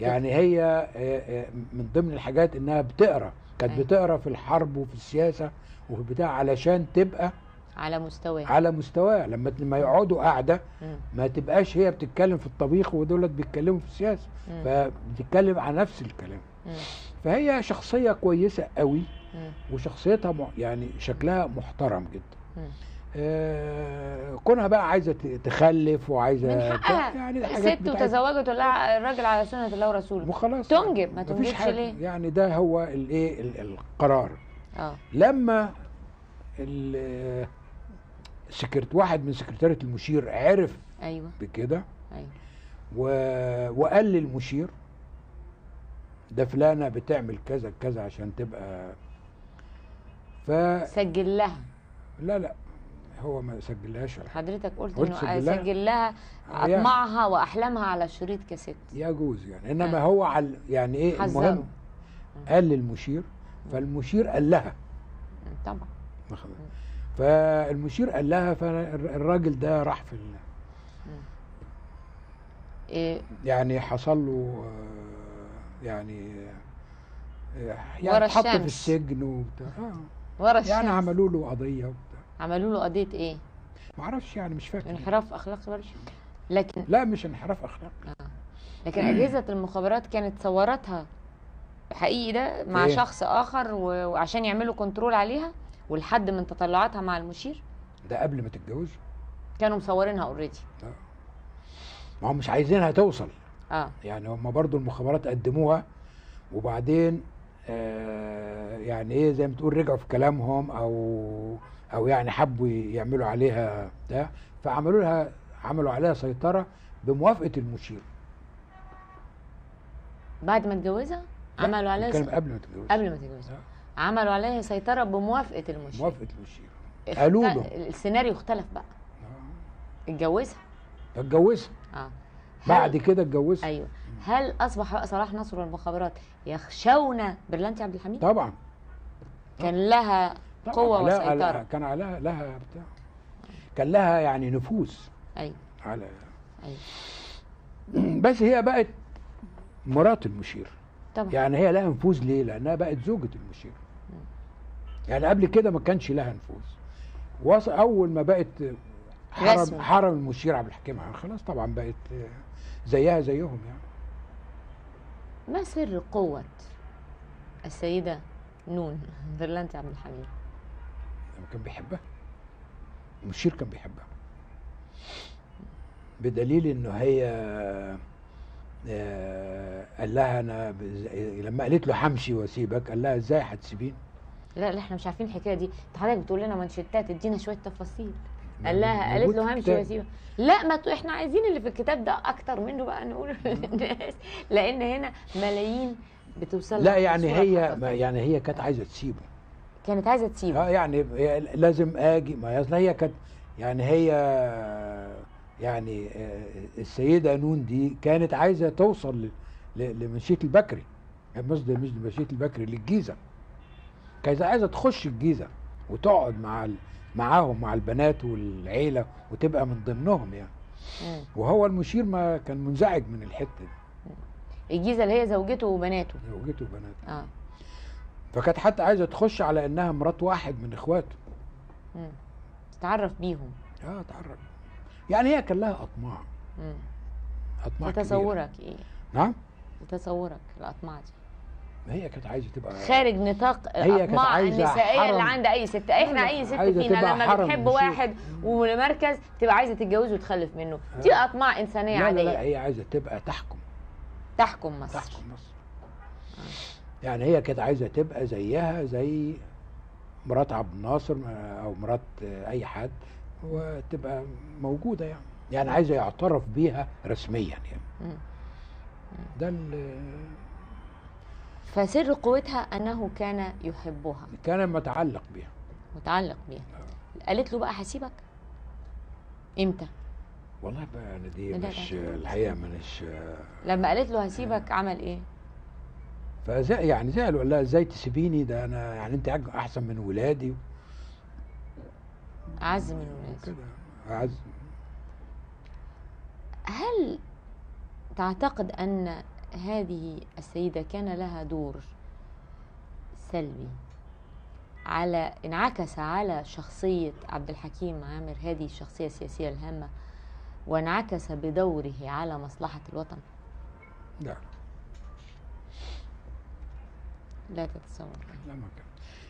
يعني هي آه، آه، من ضمن الحاجات إنها بتقرأ كانت أيوة. بتقرأ في الحرب وفي السياسة وفي البتاع علشان تبقى على مستواه على مستواه لما لما يقعدوا قاعدة. ما تبقاش هي بتتكلم في الطبيخ ودولت بيتكلموا في السياسة. فبتتكلم عن نفس الكلام. فهي شخصية كويسة قوي. وشخصيتها يعني شكلها محترم جدا كونها بقى عايزة تخلف وعايزة من حقها. يعني دي حاجات ست بتاعت- وتزوجت ولا الراجل على سنة الله ورسوله. وخلاص تنجب ما تنجبش. ليه؟ يعني ده هو الايه ال- القرار. آه. لما سكرت واحد من سكرتيرة المشير عرف أيوه. بكده أيوه. و... وقال للمشير ده فلانة بتعمل كذا كذا عشان تبقى ف سجل لها. لا لا. هو ما سجلهاش. حضرتك قلت قلت إنه سجل لها؟ يعني. اطماعها وأحلامها على شريط كاسيت يجوز يعني إنما آه. هو على يعني إيه حذره المهم قال للمشير فالمشير قال لها طبعا؟ فالمشير قال لها فالراجل ده راح في ال... إيه يعني حصل له آه، يعني آه، يعني ورا اتحط في. السجن وبتاع آه. ورا يعني عملوا له قضية عملوا له قضية إيه؟ ما أعرفش يعني مش فاكر. انحراف أخلاقي برضه. لكن لا مش انحراف اخلاق لكن أجهزة المخابرات كانت صورتها. حقيقي ده مع إيه؟ شخص آخر و- وعشان يعملوا كنترول عليها والحد من تطلعاتها مع المشير. ده قبل ما تتجوز كانوا مصورينها اوريدي ما هم مش عايزينها توصل. آه. يعني هم برضو المخابرات قدموها وبعدين آه يعني إيه زي ما تقول رجعوا في كلامهم أو أو يعني حبوا يعملوا عليها ده فعملوا لها عملوا عليها سيطرة بموافقة المشير. بعد ما اتجوزها؟ عملوا عليها س- قبل ما تتجوز قبل ما تتجوزها. عملوا عليها سيطرة بموافقة المشير. موافقة المشير. اخت- قالوا له. السيناريو اختلف بقى. اتجوزها؟ اتجوزها. آه. بعد كده اتجوزها. أيوه. هل أصبح بقى صلاح نصر والمخابرات يخشون برلانتي عبد الحميد؟ طبعا. كان لها لا- وسيطرة لا، كان عليها لها بتاع كان لها يعني نفوذ أيوه على أيوه بس هي بقت مرات المشير طبعا يعني هي لها نفوذ ليه؟ لأنها بقت زوجة المشير. يعني قبل كده ما كانش لها نفوذ. وص- أول ما بقت حرم رسمي. حرم المشير عبد الحكيم خلاص طبعا بقت زيها زيهم يعني. ما سر قوة السيدة نون برلانتي عبد الحميد؟ لما كان بيحبها. المشير كان بيحبها. بدليل إنه هي آه، قال لها أنا لما قالت له همشي وأسيبك قال لها إزاي هتسيبيني؟ لا لا إحنا مش عارفين الحكاية دي انت حضرتك بتقول لنا منشتات إدينا شوية تفاصيل قال لها قالت له همشي. وأسيبك لا ما إحنا عايزين اللي في الكتاب ده أكتر منه بقى نقول للناس لأن هنا ملايين بتوصل لا يعني هي يعني هي كانت عايزة تسيبه كانت عايزة تسيبه. آه يعني لازم آجي. ما أصل هي كانت يعني هي يعني آه، السيدة نون دي كانت عايزة توصل ل- ل- لمشية البكري. قصدي مش لمشية البكري للجيزة. كانت عايزة تخش الجيزة وتقعد مع معاهم مع البنات والعيلة وتبقى من ضمنهم يعني. مم. وهو المشير ما كان منزعج من الحتة دي. الجيزة اللي هي زوجته وبناته. زوجته وبناته. آه. فكانت حتى عايزة تخش على إنها مرات واحد من إخواته. مم. تتعرف بيهم. آه تعرف يعني هي كان لها أطماع. مم. أطماع. تصورك إيه؟ نعم؟ تصورك الأطماع دي. هي كانت عايزة تبقى خارج نطاق الاطماع النسائيه اللي. عند أي ست. إحنا لا، أي ست فينا لما بتحب. واحد ومركز تبقى عايزة تتجوزه وتخلف منه. دي آه. أطماع إنسانية لا لا عادية. لا هي عايزة تبقى تحكم. تحكم مصر. تحكم مصر. يعني هي كانت عايزة تبقى زيها زي مرات عبد الناصر أو مرات أي حد وتبقى موجودة يعني. يعني عايزة يعترف بيها رسميا يعني. ده فسر قوتها أنه كان يحبها. كان متعلق بيها. متعلق بيها. قالت له بقى هسيبك؟ إمتى؟ والله بقى أنا دي لا، لا، مش. الحقيقة مش لما قالت له هسيبك عمل إيه؟ فزي يعني زعل ولا إزاي تسيبيني؟ ده أنا يعني أنت أحسن من ولادي. أعز من كده أعز. هل تعتقد أن هذه السيدة كان لها دور سلبي؟ على انعكس على شخصية عبد الحكيم عامر هذه الشخصية السياسية الهامة وانعكس بدوره على مصلحة الوطن؟ لا. لا تتصور. لا ما كان.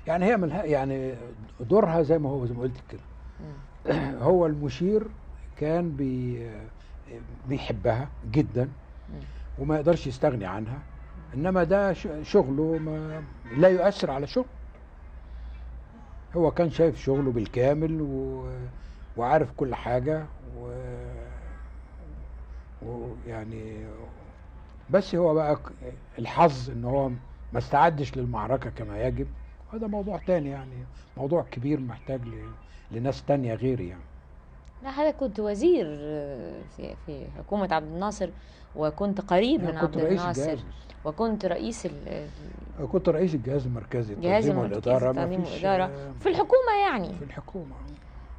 يعني هي من يعني دورها زي ما هو زي ما قلت كده. هو المشير كان بي بيحبها جدا. وما يقدرش يستغني عنها. إنما ده شغله ما لا يؤثر على شغله هو كان شايف شغله بالكامل و... وعارف كل حاجة و... ويعني بس هو بقى الحظ إن هو ما استعدش للمعركة كما يجب. هذا موضوع تاني يعني موضوع كبير محتاج. لناس تانية غيري يعني. لا حضرتك كنت وزير آه، في في حكومة عبد الناصر وكنت قريب من عبد الناصر. الجهاز. وكنت رئيس ال- كنت رئيس الجهاز المركزي جهاز التنظيم المركزي والإدارة. فيش، والإدارة. آه، في الحكومة يعني. في الحكومة.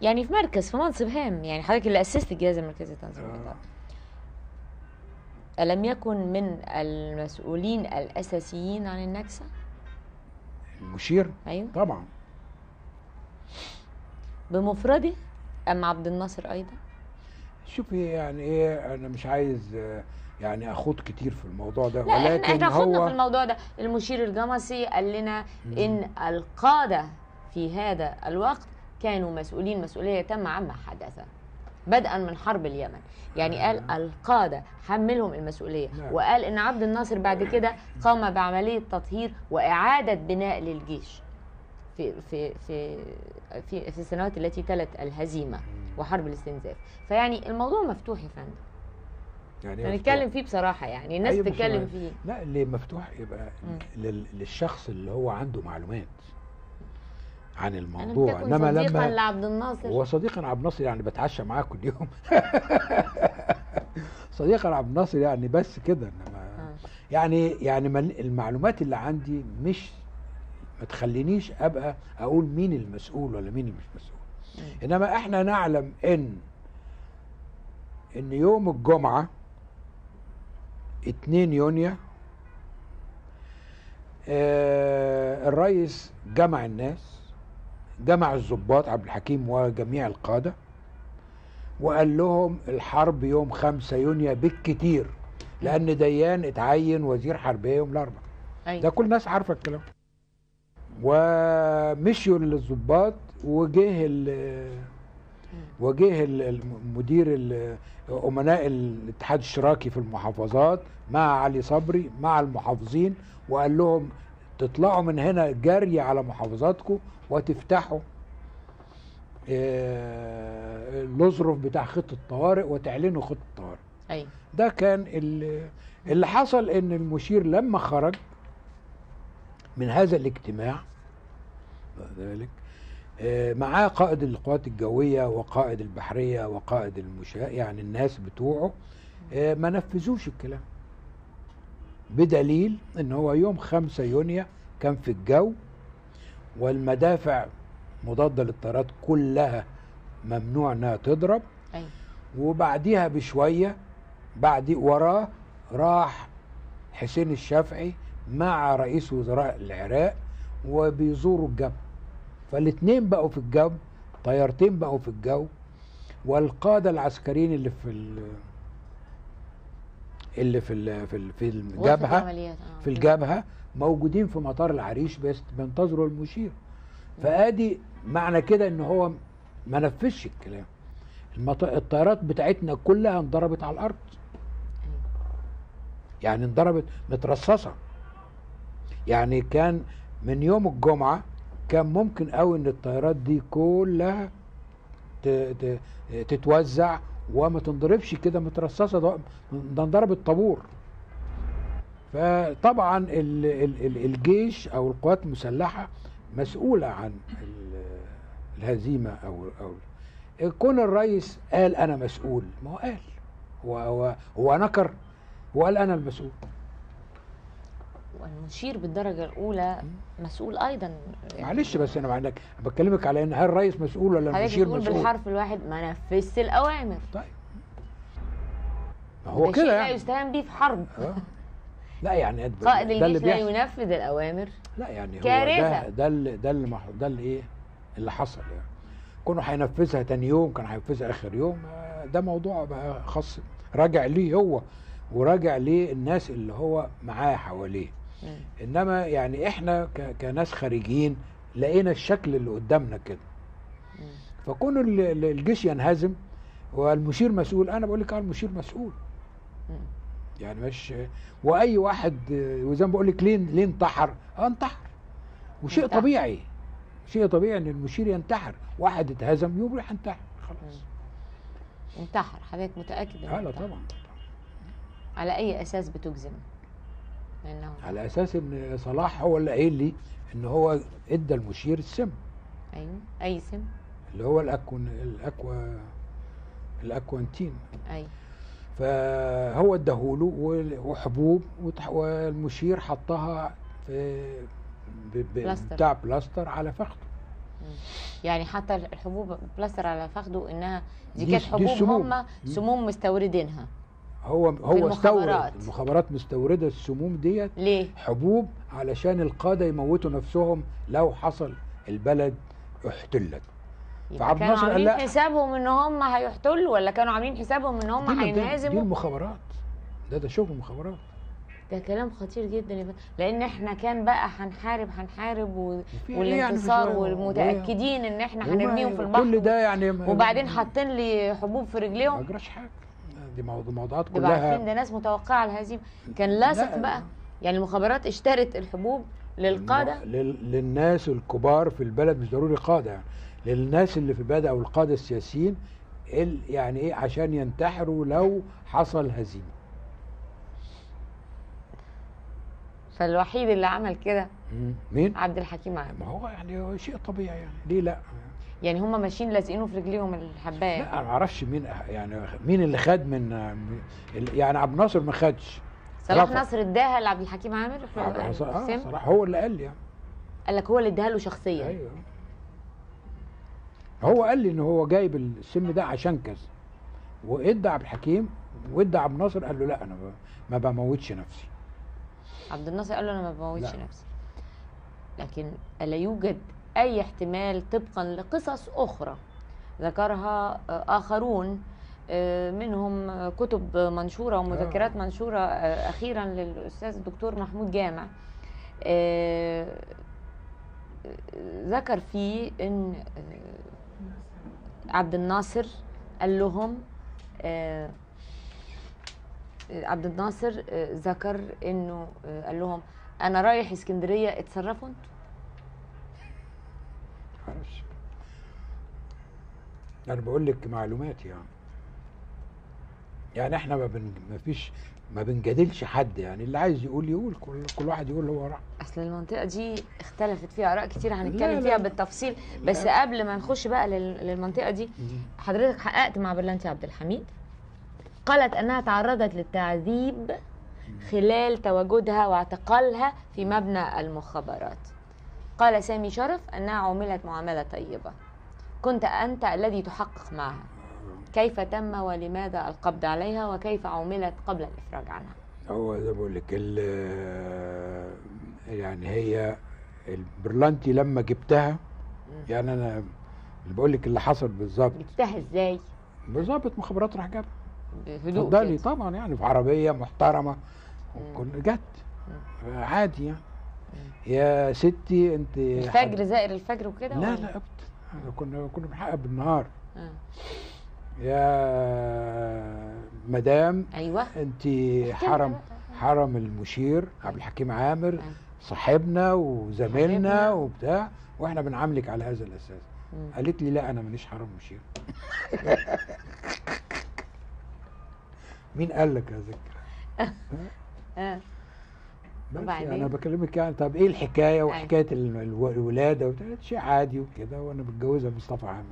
يعني في مركز في منصب هام. يعني حضرتك اللي أسست الجهاز المركزي للتنظيم آه. ألم يكن من المسؤولين الأساسيين عن النكسة؟ المشير؟ أيوه. طبعا. بمفرده أم عبد الناصر أيضا؟ شوفي يعني إيه أنا مش عايز يعني أخوض كتير في الموضوع ده لا ولكن إحنا هو في الموضوع ده. المشير الجمصي قال لنا إن القادة في هذا الوقت كانوا مسؤولين مسؤولية تامة عما حدث بدءا من حرب اليمن. يعني قال القادة حملهم المسؤولية نعم. وقال إن عبد الناصر بعد كده قام بعملية تطهير وإعادة بناء للجيش في في في في, في السنوات التي تلت الهزيمة وحرب الاستنزاف. فيعني الموضوع مفتوح يا فندم. يعني إيه هنتكلم؟ فيه بصراحة يعني الناس أيوة مهم. فيه. لا اللي مفتوح يبقى لل- للشخص اللي هو عنده معلومات. عن الموضوع. إنما صديقا لما لعبد الناصر. هو صديقنا عبد الناصر يعني بتعشى معاه كل يوم. صديقنا عبد الناصر يعني بس كده إنما آه. يعني يعني من- المعلومات اللي عندي مش ما تخلينيش أبقى أقول مين المسؤول ولا مين اللي مش مسؤول. إنما إحنا نعلم إن إن يوم الجمعة 2 يونيو آه الرئيس جمع الناس. جمع الضباط عبد الحكيم وجميع القادة وقال لهم الحرب يوم 5 يونيو بالكتير لأن ديان اتعين وزير حربيه يوم الاربعاء ده أيوة. كل الناس عارفة الكلام. ومشيوا للضباط وجه ال- وجه ال- المدير ال- أمناء الاتحاد الاشتراكي في المحافظات مع علي صبري مع المحافظين وقال لهم تطلعوا من هنا جري على محافظاتكم وتفتحوا آه، الاظرف بتاع خطه الطوارئ وتعلنوا خطه الطوارئ. أيوه ده كان ال- اللي حصل إن المشير لما خرج من هذا الاجتماع ذلك آه، معاه قائد القوات الجوية وقائد البحرية وقائد المشاة يعني الناس بتوعه آه، ما نفذوش الكلام. بدليل إن هو يوم 5 يونيو كان في الجو والمدافع مضادة للطيارات كلها ممنوع إنها تضرب. أيوه وبعديها بشوية بعد وراه راح حسين الشافعي مع رئيس وزراء العراق وبيزوروا الجبهة فالاتنين بقوا في الجو طيارتين بقوا في الجو والقادة العسكريين اللي في اللي في ال في, ال في العمليات آه. في الجبهة موجودين في مطار العريش بس بينتظروا المشير فآدي معنى كده إن هو ما نفذش الكلام المط... الطيارات بتاعتنا كلها انضربت على الأرض يعني انضربت مترصصة يعني كان من يوم الجمعة كان ممكن قوي إن الطيارات دي كلها. تتوزع وما تنضربش كده مترصصة ده ده انضربت طابور فطبعا ال... ال... ال- الجيش أو القوات المسلحة مسؤولة عن ال... الهزيمة أو أو كون الرئيس قال أنا مسؤول ما هو قال. هو هو هو نكر هو قال أنا المسؤول. والمشير بالدرجة الأولى مسؤول أيضا. معلش بس أنا عندك بكلمك على إن هل الرئيس مسؤول ولا المشير مسؤول بالحرف الواحد ما نفذت الأوامر. طيب. هو كده لا يعني. يستهان به في حرب. آه. لا يعني قائد الجيش لا ينفذ الأوامر. لا يعني هو كارثة. ده ده اللي ده اللي ده اللي إيه؟ اللي حصل يعني. كونه هينفذها تاني يوم كان هينفذها آخر يوم آه، ده موضوع بقى خاص. راجع ليه هو وراجع ليه الناس اللي هو معاه حواليه. إنما يعني إحنا كناس خارجيين لقينا الشكل اللي قدامنا كده. فكون ال- ال- الجيش ينهزم والمشير مسؤول أنا بقول لك أه المشير مسؤول. يعني مش وأي واحد وزي ما بقول لك ليه ليه انتحر؟ أه انتحر وشيء انتحر. طبيعي شيء طبيعي إن المشير ينتحر واحد اتهزم يروح ينتحر خلاص انتحر حضرتك متأكد آه لا انتحر؟ طبعا على أي أساس بتجزم لأنه على أساس إن صلاح هو اللي قايل لي إن هو إدى المشير السم. أيوه أي سم؟ اللي هو الاكون الاكوا الأكونيتين. أي. فهو اداهوله وحبوب والمشير حطها في بلاستر. بتاع بلاستر على فخده. يعني حتى الحبوب بلاستر على فخده إنها دي دي- كانت حبوب. هم سموم مستوردينها. هو هو استورد المخابرات. مستوردة السموم ديت ليه؟ حبوب علشان القادة يموتوا نفسهم لو حصل البلد احتلت فعبد كانوا الناصر قال عاملين. حسابهم إن هم هيحتلوا ولا كانوا عاملين حسابهم إن هم دي- دي- هينهزموا المخابرات ده ده شغل مخابرات ده كلام خطير جدا. لأن إحنا كان بقى هنحارب هنحارب و... إيه يعني والانتصار هو- والمتأكدين إن إحنا هنرميهم في البحر كل ده يعني ما- وبعدين حاطين لي حبوب في ما رجليهم جراش حاجة دي موضوع موضوعات يبقى عارفين كلها ده ناس متوقعة الهزيمه كان لاصق لا. بقى. يعني المخابرات اشترت الحبوب للقادة. لل- للناس الكبار في البلد مش ضروري قادة يعني. للناس اللي في البلد أو القادة السياسيين ال- يعني إيه؟ عشان ينتحروا لو حصل هزيمة. فالوحيد اللي عمل كده. مين؟ عبد الحكيم عامر ما هو يعني شيء طبيعي يعني. ليه لا؟ يعني هم ماشيين لازقينه في رجليهم الحباية. لا ما أعرفش مين يعني مين اللي خد من يعني عبد الناصر ما خدش. صلاح. نصر اداها لعبد الحكيم عامر في السم صلاح هو اللي قال لي يعني. قال لك هو اللي اداها له شخصيا. أيوه. هو قال لي إن هو جايب السم ده عشان كذا. وادى عبد الحكيم وادى عبد الناصر قال له لا أنا ما بموتش نفسي. عبد الناصر قال له أنا ما بموتش لا. نفسي. لكن ألا يوجد أي احتمال طبقا لقصص أخرى. ذكرها آه، آخرون آه، منهم كتب منشورة ومذكرات منشورة آه، أخيرا للأستاذ الدكتور محمود جامع. ذكر فيه إن آه، عبد الناصر قال لهم عبد الناصر ذكر إنه آه، قال لهم أنا رايح اسكندرية اتصرفوا أنتوا. معرفش أنا بقول لك معلومات يعني يعني إحنا ما, بن... ما فيش ما بنجادلش حد يعني. اللي عايز يقول يقول كل, كل واحد يقول اللي هو راح أصل المنطقة دي اختلفت فيها آراء كتير لا، هنتكلم لا، فيها لا. بالتفصيل. بس قبل ما نخش بقى لل- للمنطقة دي حضرتك حققت مع برلانتي عبد الحميد؟ قالت أنها تعرضت للتعذيب خلال تواجدها واعتقالها في مبنى المخابرات. قال سامي شرف أنها عوملت معاملة طيبة. كنت أنت الذي تحقق معها. كيف تم ولماذا القبض عليها وكيف عوملت قبل الإفراج عنها؟ هو زي ما بقول لك يعني هي البرلانتي لما جبتها يعني أنا اللي بقول لك اللي حصل بالظبط. جبتها إزاي؟ ضابط مخابرات راح جابها. بهدوء. طبعا يعني في عربية محترمة وكل جت. عادي يعني. يا ستي انت الفجر زائر الفجر وكده لا؟ لا ابدا كنا كنا بنحقق بالنهار آه. يا مدام أيوه انت حرم حرم المشير عبد الحكيم عامر آه. صاحبنا وزميلنا. وبتاع وإحنا بنعاملك على هذا الأساس مم. قالت لي لا أنا مانيش حرم مشير مين قال لك يا ذكر آه. بس وبعدين؟ أنا بكلمك يعني طب إيه الحكاية وحكاية ال- الو- الولاده شيء عادي وكده وأنا متجوزه مصطفى عامر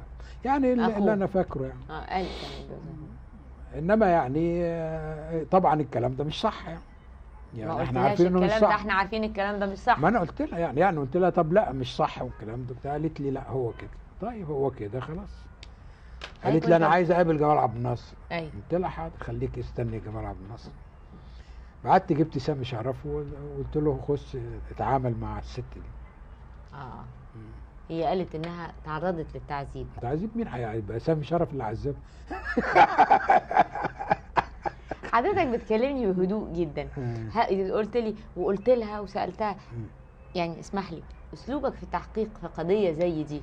يعني اللي. اللي أنا فاكره يعني. آه قال كان. إنما يعني آه، طبعا الكلام ده مش صح يعني. يعني إحنا عارفين إنه مش الكلام ده صح. إحنا عارفين الكلام ده مش صح. ما أنا قلت لها يعني يعني قلت لها طب لا مش صح والكلام ده قالت لي لا هو كده. طيب هو كده خلاص. قالت لي أنا عايزه أقابل جمال عبد الناصر. أيوه. قلت لها حاضر خليك استني جمال عبد الناصر. بعت جبت سامي شرف وقلت له خش اتعامل مع الست دي. آه. هي قالت إنها تعرضت للتعذيب. تعذيب مين هيبقى سامي شرف اللي عذبها؟ حضرتك بتكلمني بهدوء جدا. قلت لي وقلت لها وسألتها يعني اسمح لي أسلوبك في التحقيق في قضية زي دي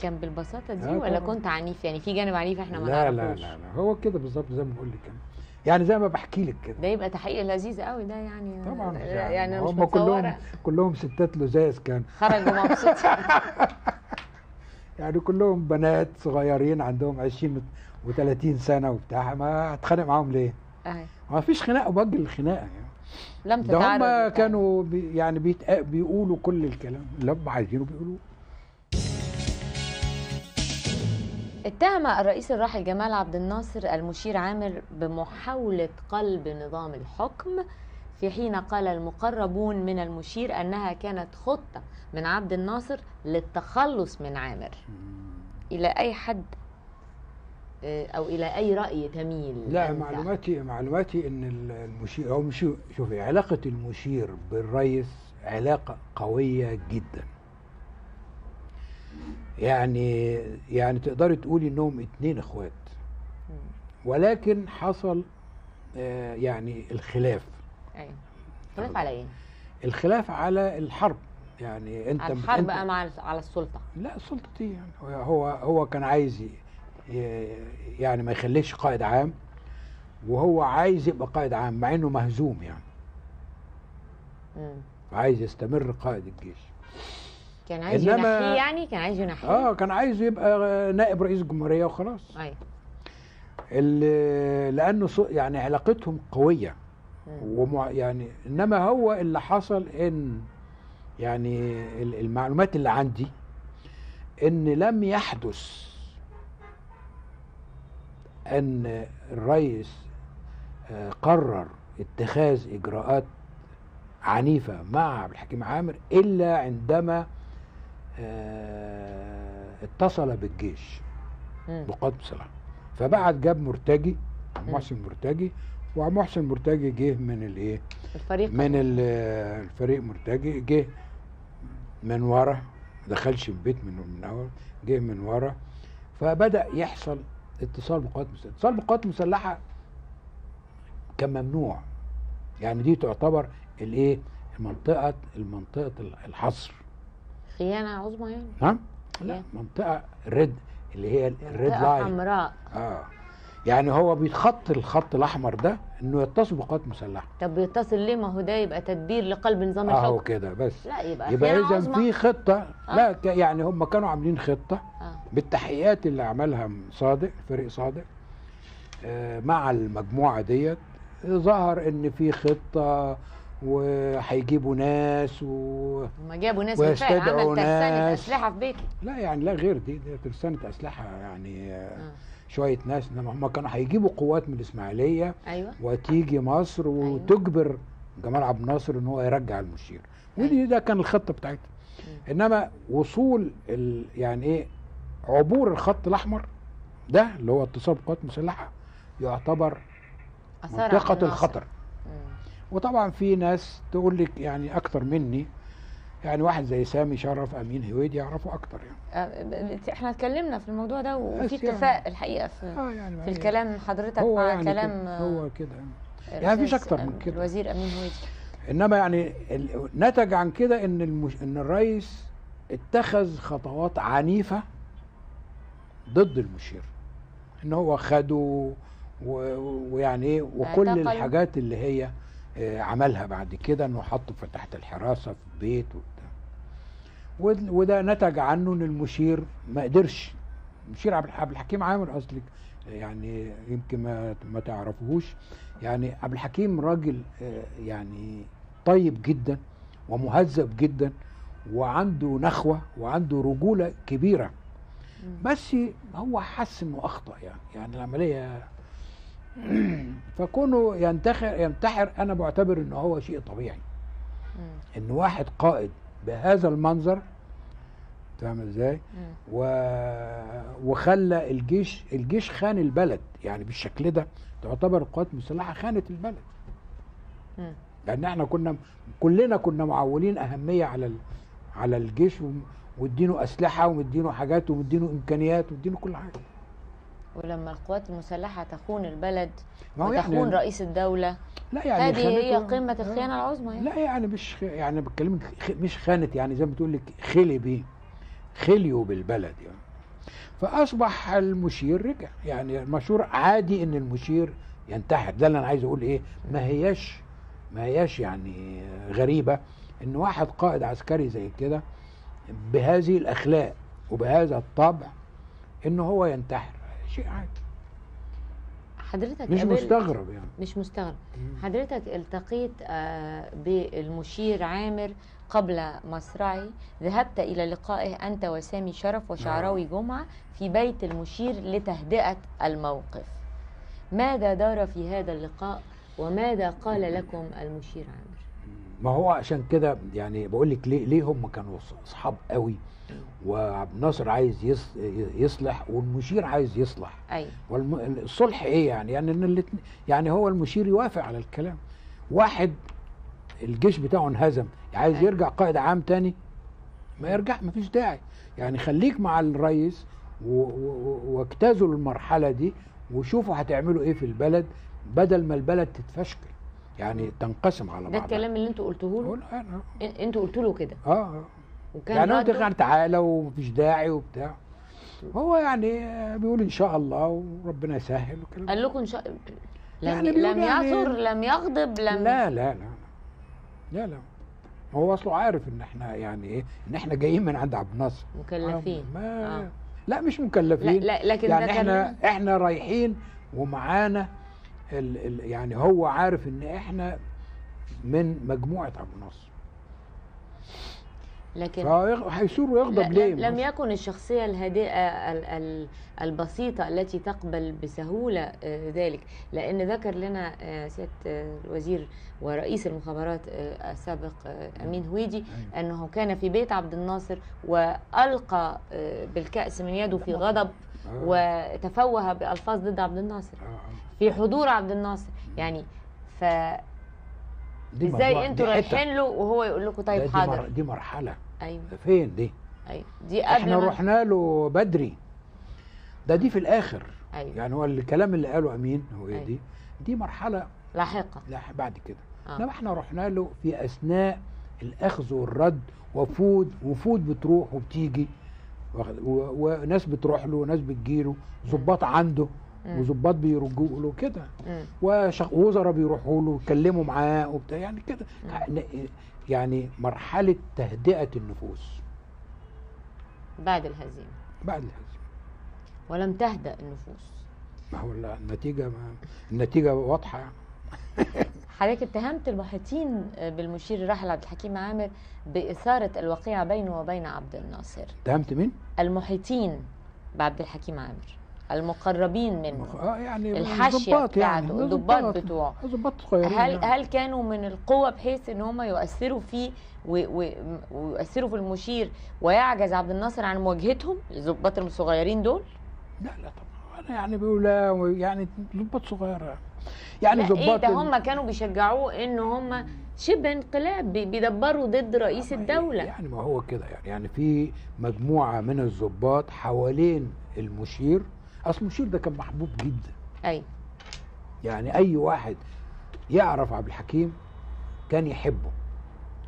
كان بالبساطة دي ولا. كنت عنيف؟ يعني في جانب عنيف إحنا ما لا لا نعرفوش. لا لا. هو كده بالظبط زي ما بقول لك يعني زي ما بحكي لك كده ده يبقى تحقيق لذيذ قوي ده يعني طبعا يعني, يعني مش هم كلهم كلهم ستات لزاز كان خرجوا مبسوطين يعني كلهم بنات صغيرين عندهم 20 و30 سنة وبتاع ما هتخانق معاهم ليه؟ أهي. ما فيش خناقة وبجل الخناقه يعني لم ده تتعرض هم للتهم. كانوا بي يعني. بيقولوا كل الكلام اللي هم عايزينه بيقولوه اتهم الرئيس الراحل جمال عبد الناصر المشير عامر بمحاولة قلب نظام الحكم في حين قال المقربون من المشير أنها كانت خطة من عبد الناصر للتخلص من عامر. إلى أي حد؟ آه، أو إلى أي رأي تميل؟ لا أنت؟ معلوماتي معلوماتي ال- المشير مشير شوفي علاقة المشير بالرئيس علاقة قوية جدا. يعني يعني تقدري تقولي إنهم اتنين إخوات. ولكن حصل آه، يعني الخلاف. أيوة. خلاف على إيه؟ الخلاف على الحرب. يعني أنت على الحرب أنت أم على السلطة. لا السلطة دي يعني هو- هو كان عايز يعني ما يخليش قائد عام وهو عايز يبقى قائد عام مع إنه مهزوم يعني. مم. عايز يستمر قائد الجيش. كان عايز إنما- ينحيه يعني؟ كان عايز ينحيه؟ آه كان عايز يبقى نائب رئيس الجمهوريه وخلاص. ال- لأنه ص- يعني علاقتهم قوية. ومع يعني إنما هو اللي حصل إن يعني ال- المعلومات اللي عندي إن لم يحدث إن الرئيس آه، قرر اتخاذ إجراءات عنيفة مع عبد الحكيم عامر إلا عندما اتصل بالجيش. بقوات مسلحه فبعت جاب مرتجي محسن مرتجي ومحسن مرتجي جه من الايه؟ الفريق من ال- الفريق مرتجي جه من ورا دخلش البيت من من اول جه من ورا. فبدأ يحصل اتصال بقوات مسلحه اتصال بقوات مسلحه كان ممنوع. يعني دي تعتبر الايه؟ المنطقة المنطقة الحصر. خيانة عظمى يعني. نعم. لا؟ منطقة red اللي هي ال red line حمراء. آه. يعني هو بيتخط الخط الأحمر ده إنه يتصل بقوات مسلحة. طب بيتصل ليه؟ ما هو ده يبقى تدبير لقلب نظام أهو الحكم. كده بس. لا يبقى يبقى اذا. في خطة. آه. لا يعني هم كانوا عاملين خطة آه. بالتحقيقات اللي عملها صادق فريق صادق آه، مع المجموعة ديت. ظهر إن في خطة وهيجيبوا ناس و... هما جابوا ناس بالفعل عمل ترسانة. أسلحة في بيته لا يعني لا غير دي دي ترسانة أسلحة يعني آه،. شوية ناس إنما هم كانوا هيجيبوا قوات من الإسماعيلية أيوة وتيجي مصر وتجبر جمال عبد الناصر إن هو يرجع المشير ودي ده كان الخطه بتاعتها إنما وصول ال يعني إيه عبور الخط الأحمر ده اللي هو اتصال بقوات مسلحة يعتبر الناصر. الخطر. وطبعا في ناس تقول لك يعني أكتر مني. يعني واحد زي سامي شرف أمين هويدي يعرفوا أكتر يعني. آه، إحنا اتكلمنا في الموضوع ده وفي يعني- اتفاق الحقيقة في آه يعني في يعني الكلام حضرتك هو مع يعني كلام كده آه، هو كده. يعني مفيش الأستاذ أكتر من كده. الوزير أمين هويدي. إنما يعني نتج عن كده إن المش... إن الرئيس اتخذ خطوات عنيفة ضد المشير. إن هو خده و... ويعني إيه وكل. الحاجات اللي هي آه، عملها بعد كده إنه حطه تحت الحراسة في البيت وبتاع. ود- وده نتج عنه إن المشير ما قدرش. المشير عبد الح- عبد الحكيم عامر اصلك يعني يمكن ما ما تعرفوهوش. يعني عبد الحكيم راجل آه، يعني طيب جدا ومهذب جدا وعنده نخوة وعنده رجولة كبيرة. بس هو حس إنه أخطأ يعني. يعني العملية فكونه ينتحر ينتحر أنا بعتبر إنه هو شيء طبيعي. إن واحد قائد بهذا المنظر فاهم إزاي. و... وخلى الجيش الجيش خان البلد يعني بالشكل ده تعتبر القوات المسلحه خانت البلد. لأن إحنا كنا كلنا كنا معولين أهمية على ال... على الجيش و- ومدينه أسلحة ومدينه حاجات ومدينه إمكانيات ومدينه كل حاجة ولما القوات المسلحة تخون البلد يعني وتخون رئيس الدولة لا يعني هذه هي قمة آه. الخيانة العظمى يعني. لا يعني مش يعني بتكلمك خ- مش خانت يعني زي ما بتقول لك خلي بيه خليوا بالبلد يعني. فأصبح المشير رجع. يعني المشهور عادي إن المشير ينتحر. ده اللي أنا عايز أقول إيه؟ ما هياش ما هياش يعني غريبة إن واحد قائد عسكري زي كده بهذه الأخلاق وبهذا الطبع ان هو ينتحر. شيء عادي. حضرتك مش مستغرب يعني. مش مستغرب. حضرتك التقيت آه، بالمشير عامر قبل مصرعي. ذهبت إلى لقائه أنت وسامي شرف وشعراوي جمعة في بيت المشير لتهدئة الموقف. ماذا دار في هذا اللقاء وماذا قال لكم المشير عامر؟ ما هو عشان كده يعني بقول لك ليه ليه هم كانوا اصحاب قوي؟ وعبد الناصر عايز يص- يصلح والمشير عايز يصلح. أي. والصلح إيه يعني؟ يعني إن الاتنين يعني هو المشير يوافق على الكلام. واحد الجيش بتاعه انهزم عايز أيوة. يرجع قائد عام تاني ما يرجع ما فيش داعي. يعني خليك مع الرئيس واجتازوا المرحلة دي وشوفوا هتعملوا إيه في البلد بدل ما البلد تتفشكل. يعني تنقسم على ده بعضها. الكلام اللي أنتوا قلتوه له أنتوا قلتوا له كده. آه آه. وكان يعني رده يعني تعالى ومفيش داعي وبتاع. هو يعني بيقول إن شاء الله وربنا يسهل وكلام قال لكم شا... لم, يعني لم يعني- يثر لم يغضب لم لا لا لا لا. لا هو أصله عارف إن إحنا يعني إيه إن إحنا جايين من عند عبد الناصر. مكلفين. ما آه. لا مش لا, مكلفين. لا لكن يعني إحنا كان إحنا رايحين ومعانا ال ال يعني هو عارف إن إحنا من مجموعة عبد الناصر. لكن فهيثور ويغضب ليه لم يكن الشخصية الهادئة ال- ال- البسيطة التي تقبل بسهولة آه، ذلك لأن ذكر لنا آه، سيادة آه، الوزير ورئيس المخابرات السابق أمين هويدي أيوة. أنه كان في بيت عبد الناصر وألقى آه، بالكأس من يده في غضب. وتفوه بألفاظ ضد عبد الناصر. في حضور عبد الناصر يعني فازاي دي موضوع- أنتوا. رايحين له وهو يقول لكم طيب دي. حاضر دي مرحلة أيوه فين دي أيوه دي قبل إحنا رحنا له بدري ده دي في الآخر أيوه يعني هو الكلام اللي قاله أمين هو أيوة. دي دي مرحلة لاحقة لا بعد كده آه. إنما إحنا رحنا له في أثناء الأخذ والرد وفود وفود بتروح وبتيجي وناس بتروح له وناس بتجيله ضباط عنده. وظباط بيرجوا له كده. مم. وشخ- وزراء بيروحوا له يتكلموا معاه وبتاع يعني كده. يعني مرحلة تهدئة النفوس. بعد الهزيمة. بعد الهزيمة. ولم تهدأ النفوس. ما هو النتيجة ما النتيجة واضحة. حضرتك اتهمت المحيطين بالمشير الراحل عبد الحكيم عامر بإثارة الوقيعة بينه وبين عبد الناصر. اتهمت مين؟ المحيطين بعبد الحكيم عامر. المقربين منه آه يعني الحاشية ضباط يعني بتاعته، الضباط بتوعه. ضباط صغيرين هل يعني. هل كانوا من القوة بحيث إن هم يؤثروا فيه ويؤثروا في المشير ويعجز عبد الناصر عن مواجهتهم الضباط الصغيرين دول؟ لا لا طبعا أنا يعني بيقول يعني ضباط صغيرة يعني إيه ضباط ده ال- هم كانوا بيشجعوه إن هم شبه انقلاب بي- بيدبروا ضد رئيس الدولة يعني ما هو كده يعني يعني في مجموعة من الضباط حوالين المشير أصل المشير ده كان محبوب جدا أي يعني أي واحد يعرف عبد الحكيم كان يحبه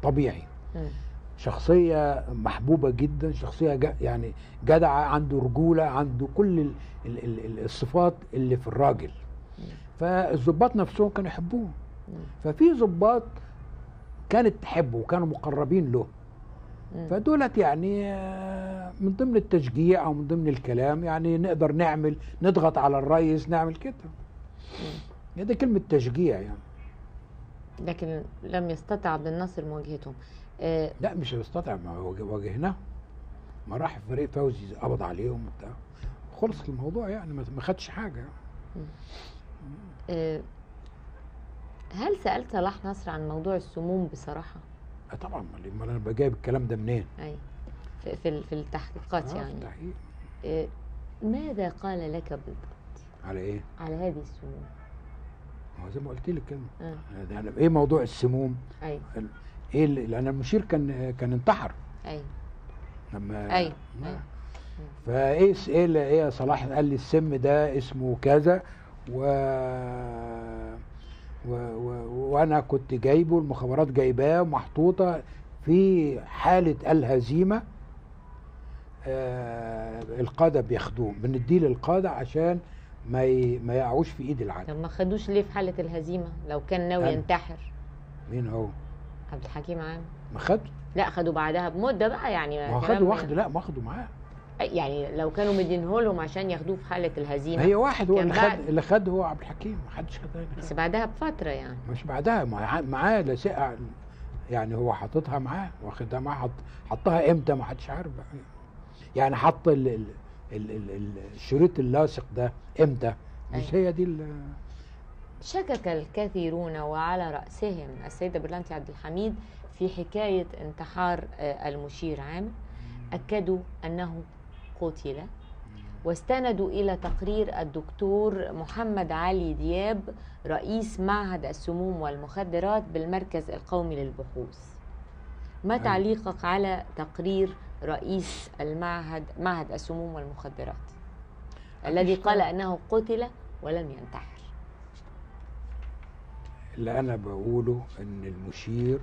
طبيعي مم. شخصية محبوبة جدا شخصية ج- يعني جدعة عنده رجولة عنده كل ال ال ال ال- الصفات اللي في الراجل فالضباط نفسهم كانوا يحبوه. ففي ضباط كانت تحبه وكانوا مقربين له. فدولت يعني آه، من ضمن التشجيع أو من ضمن الكلام يعني نقدر نعمل نضغط على الرئيس نعمل كده. هي دي كلمة تشجيع يعني. لكن لم يستطع عبد الناصر مواجهتهم. آه، لا مش هيستطيع ما واجه- واجهناه. ما راح فريق فوزي قبض عليهم وبتاع. خلص الموضوع يعني ما خدش حاجة. آه، هل سألت صلاح نصر عن موضوع السموم بصراحة؟ آه طبعا امال أنا بقى جايب الكلام ده منين؟ أي في في, في التحقيقات آه، يعني مستحيل. آه، ماذا قال لك بالضبط على إيه؟ على هذه السموم؟ هو زي ما قلت لك كده آه. يعني إيه موضوع السموم؟ أي إيه اللي لأن المشير كان كان انتحر أي لما ما- أي فإيه إيه إيه صلاح قال لي السم ده اسمه كذا و... و... و... وأنا كنت جايبه المخابرات جايباه محطوطة في حالة الهزيمة. آه القادة بياخدوه بنديه للقادة عشان ما ي... ما يقعوش في إيد العدو. طب ما خدوش ليه في حالة الهزيمة؟ لو كان ناوي أنا. ينتحر. مين هو؟ عبد الحكيم عام. ما خد لا خدوا بعدها بمدة بقى يعني ما خدوا واخده لا ما خدوا معاه. يعني لو كانوا مدينه لهم عشان ياخدوه في حالة الهزيمة. هي واحد هو اللي خد اللي خد هو عبد الحكيم. ما حدش خدها بس بعدها بفترة يعني. مش بعدها مع- معاه لا سقع يعني هو حاططها معاه واخدها معاه حط حطها إمتى ما حدش عارف. يعني حط ال ال ال ال ال الشريط اللاصق ده إمتى؟ مش هي دي شكك الكثيرون وعلى رأسهم السيدة برلانتي عبد الحميد في حكاية انتحار آه، المشير عامر. أكدوا أنه قتل واستندوا إلى تقرير الدكتور محمد علي دياب رئيس معهد السموم والمخدرات بالمركز القومي للبحوث ما أيوة. تعليقك على تقرير رئيس المعهد معهد السموم والمخدرات الذي قال. أنه قتل ولم ينتحر اللي أنا بقوله إن المشير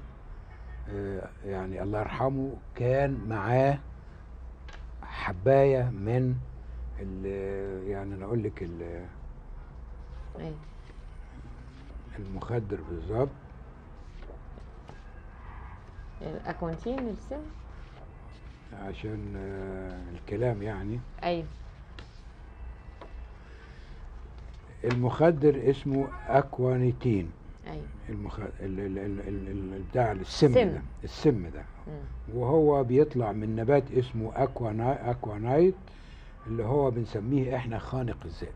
آه، يعني الله يرحمه كان معاه حباية من ال- يعني أنا أقول لك ال- أيوة. المخدر بالظبط. الأكونتين السم عشان آه، الكلام يعني. أيوه. المخدر اسمه أكوانيتين. أيوه المخ... ال... ال... ال... ال... ال... بتاع السم سم. ده السم ده مم. وهو بيطلع من نبات اسمه أكوانا... أكوانايت اللي هو بنسميه إحنا خانق الذئب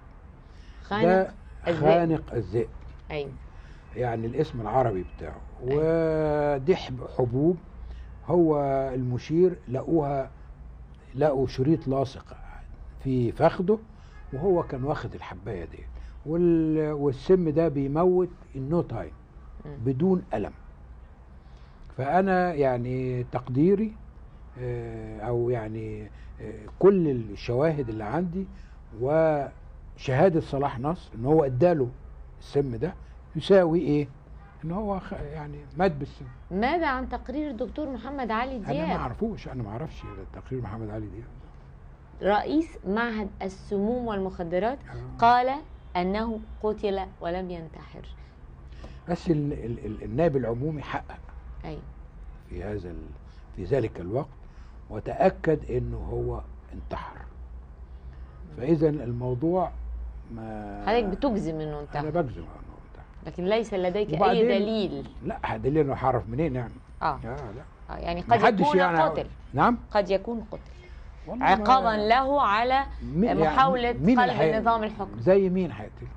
خانق ده الذئب. خانق الذئب أيوه يعني الاسم العربي بتاعه ودي حب- حبوب هو المشير لقوها لقوا شريط لاصق في فخده وهو كان واخد الحباية دي. والسم ده بيموت النو تايم. بدون ألم. فأنا يعني تقديري آه، أو يعني آه، كل الشواهد اللي عندي وشهادة صلاح نصر إن هو إداله السم ده يساوي إيه؟ إن هو يعني مات بالسم. ماذا عن تقرير الدكتور محمد علي أنا ما دياب؟ أعرفوش أنا ما أعرفش تقرير محمد علي دي رئيس معهد السموم والمخدرات آه. قال أنه قتل ولم ينتحر. بس ال- ال- ال- النائب العمومي حقق. أيوه في هذا. في ذلك الوقت وتأكد إنه هو انتحر. فإذا الموضوع ما حضرتك بتجزم إنه أنا انتحر بجزم إنه انتحر. لكن ليس لديك أي وبعدين- دليل. لا دليل إنه هعرف منين يعني؟ آه. لا لا. آه، يعني قد يكون يعني قتل. نعم؟ قد يكون قتل. عقابا له على يعني محاولة مين قلب هي- نظام الحكم. زي مين هيقتل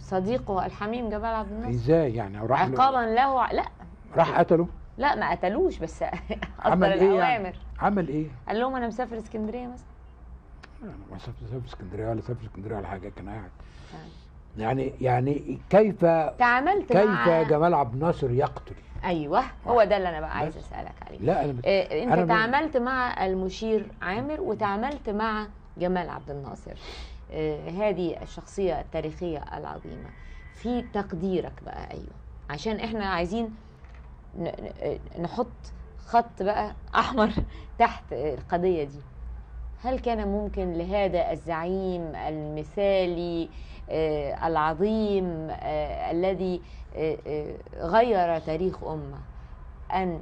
صديقه الحميم جمال عبد الناصر. إزاي يعني؟ راح عقابا له ع- لا. راح قتله؟ لا ما قتلوش بس عمل إيه يعني؟ الأوامر. عمل إيه؟ قال لهم أنا مسافر اسكندرية مثلا. أنا ما سافر سافر اسكندرية ولا سافر اسكندرية ولا حاجة كان قاعد. آه. يعني يعني كيف تعاملت كيف مع جمال عبد الناصر يقتل؟ أيوه هو ده اللي أنا بقى عايز. أسألك عليه. لا أنا بت... آه، أنت أنا تعاملت مع المشير عامر وتعاملت مع جمال عبد الناصر. آه، هذه الشخصية التاريخية العظيمة. في تقديرك بقى أيوه. عشان إحنا عايزين ن- نحط خط بقى أحمر تحت القضية دي. هل كان ممكن لهذا الزعيم المثالي آه، العظيم آه، الذي آه، غير تاريخ أمة؟ أن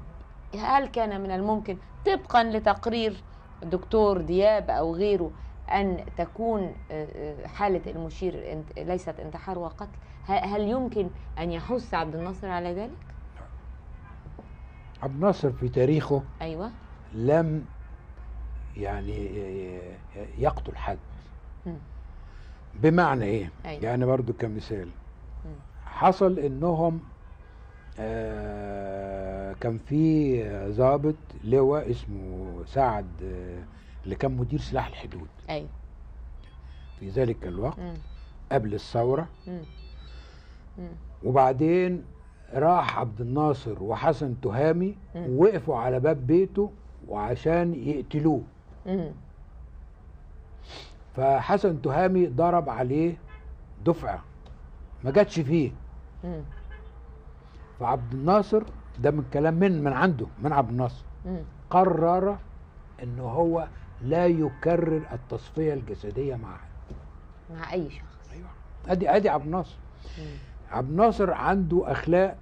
هل كان من الممكن طبقا لتقرير الدكتور دياب أو غيره أن تكون حالة المشير ليست انتحار وقتل؟ هل يمكن أن يحث عبد الناصر على ذلك؟ عبد الناصر في تاريخه أيوه. لم يعني يقتل حد. بمعنى إيه أيوة. يعني برضو كمثال. حصل إنهم آه كان في ضابط لواء اسمه سعد آه اللي كان مدير سلاح الحدود أيوه في ذلك الوقت مم. قبل الثورة مم. مم. وبعدين راح عبد الناصر وحسن تهامي. وقفوا على باب بيته وعشان يقتلوه. فحسن تهامي ضرب عليه دفعة ما جاتش فيه. مم. فعبد الناصر ده من كلام من من عنده من عبد الناصر. مم. قرر إن هو لا يكرر التصفية الجسدية مع حد. مع أي شخص. أيوه. أدي أدي عبد الناصر. عبد الناصر عنده أخلاق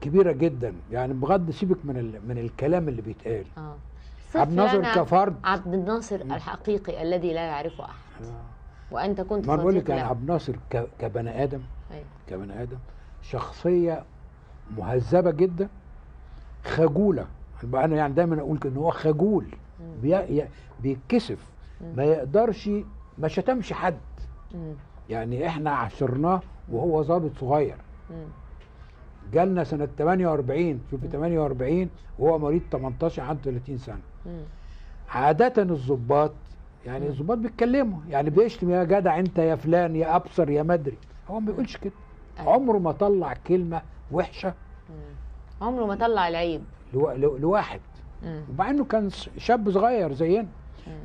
كبيرة جدا. يعني بغض سيبك من ال... من الكلام اللي بيتقال. آه. صف عبد الناصر لنا. كفرد. عبد الناصر الحقيقي الذي لا يعرفه أحد. وأنت كنت ما بقول لك له. عبد الناصر كبني آدم أيوة. كبني آدم شخصية مهذبة جدا خجولة. أنا يعني دايما أقول إن هو خجول. بي... بيتكسف. ما يقدرش ما شتمش حد. مم. يعني إحنا عاشرناه وهو ضابط صغير. مم. جالنا سنة 48 شوف 48 وهو مواليد 18 عنده 30 سنة. عادة الضباط يعني الضباط بيتكلموا يعني بيشتم يا جدع أنت يا فلان يا أبصر يا مدري هو ما بيقولش كده. أيوة. عمره ما طلع كلمة وحشة. عمره ما طلع العيب. لو- لو- لواحد. ومع إنه كان شاب صغير زينا.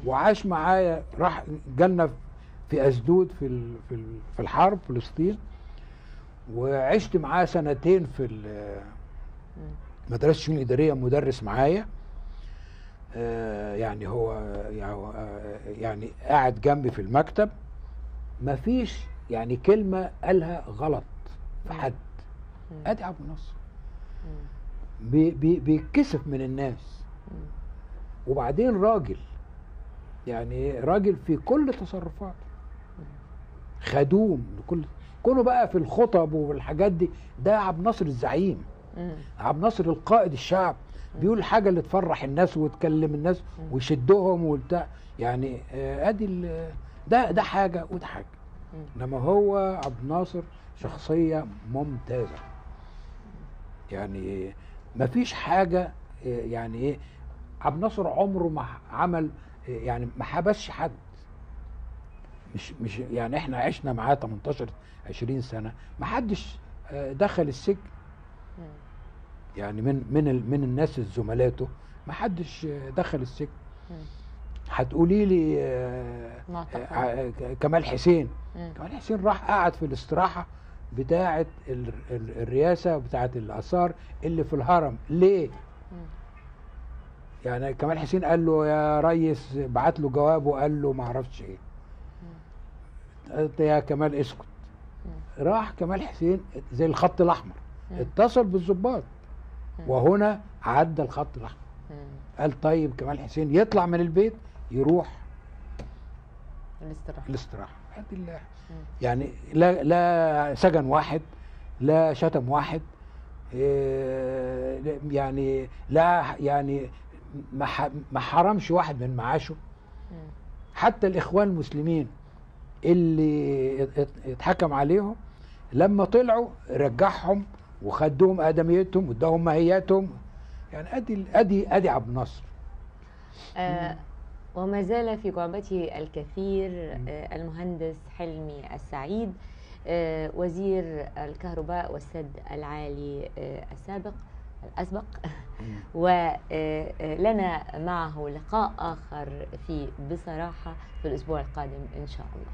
وعاش معايا راح جالنا في أسدود في ال- في ال- في الحرب فلسطين. وعشت معاه سنتين في مدرسة الشؤون الاداريه مدرس معايا. يعني هو يعني آه، يعني قاعد جنبي في المكتب. مفيش يعني كلمة قالها غلط في حد. أدي ابو نصر بي بي بيتكسف من الناس. وبعدين راجل يعني راجل في كل تصرفاته. خدوم لكل كونه بقى في الخطب والحاجات دي ده عبد الناصر الزعيم. عبد الناصر القائد الشعب. بيقول الحاجة اللي تفرح الناس وتكلم الناس ويشدهم وبتاع. يعني آه، أدي ده ده حاجة وده حاجة. إنما هو عبد الناصر شخصية ممتازة. يعني ما فيش حاجة آه، يعني إيه عبد الناصر عمره ما عمل آه، يعني ما حبسش حد. مش مش يعني إحنا عشنا معاه 18 20 سنة. ما حدش دخل السجن يعني من من من الناس زملاته ما حدش دخل السجن. هتقولي لي آه،. آه، كمال حسين. مم. كمال حسين راح قعد في الاستراحة بتاعه ال- ال- الرئاسة بتاعه الآثار اللي في الهرم. ليه؟ يعني كمال حسين قال له يا ريس بعت له جواب وقال له ما أعرفش إيه. قلت يا كمال اسكت. راح كمال حسين زي الخط الأحمر. اتصل بالضباط وهنا عدى الخط الأحمر. قال طيب كمال حسين يطلع من البيت يروح الاستراحة. الاستراحة. هذه ال- يعني لا لا سجن واحد لا شتم واحد إيه، يعني لا يعني ما حرمش واحد من معاشه. حتى الإخوان المسلمين اللي ات- ات- اتحكم عليهم لما طلعوا رجعهم وخدهم آدميتهم واداهم ماهياتهم. يعني أدي ادي أدي عبد الناصر. آه وما زال في جعبته الكثير آه المهندس حلمي السعيد آه وزير الكهرباء والسد العالي آه السابق الأسبق. ولنا معه لقاء آخر في بصراحة في الأسبوع القادم إن شاء الله.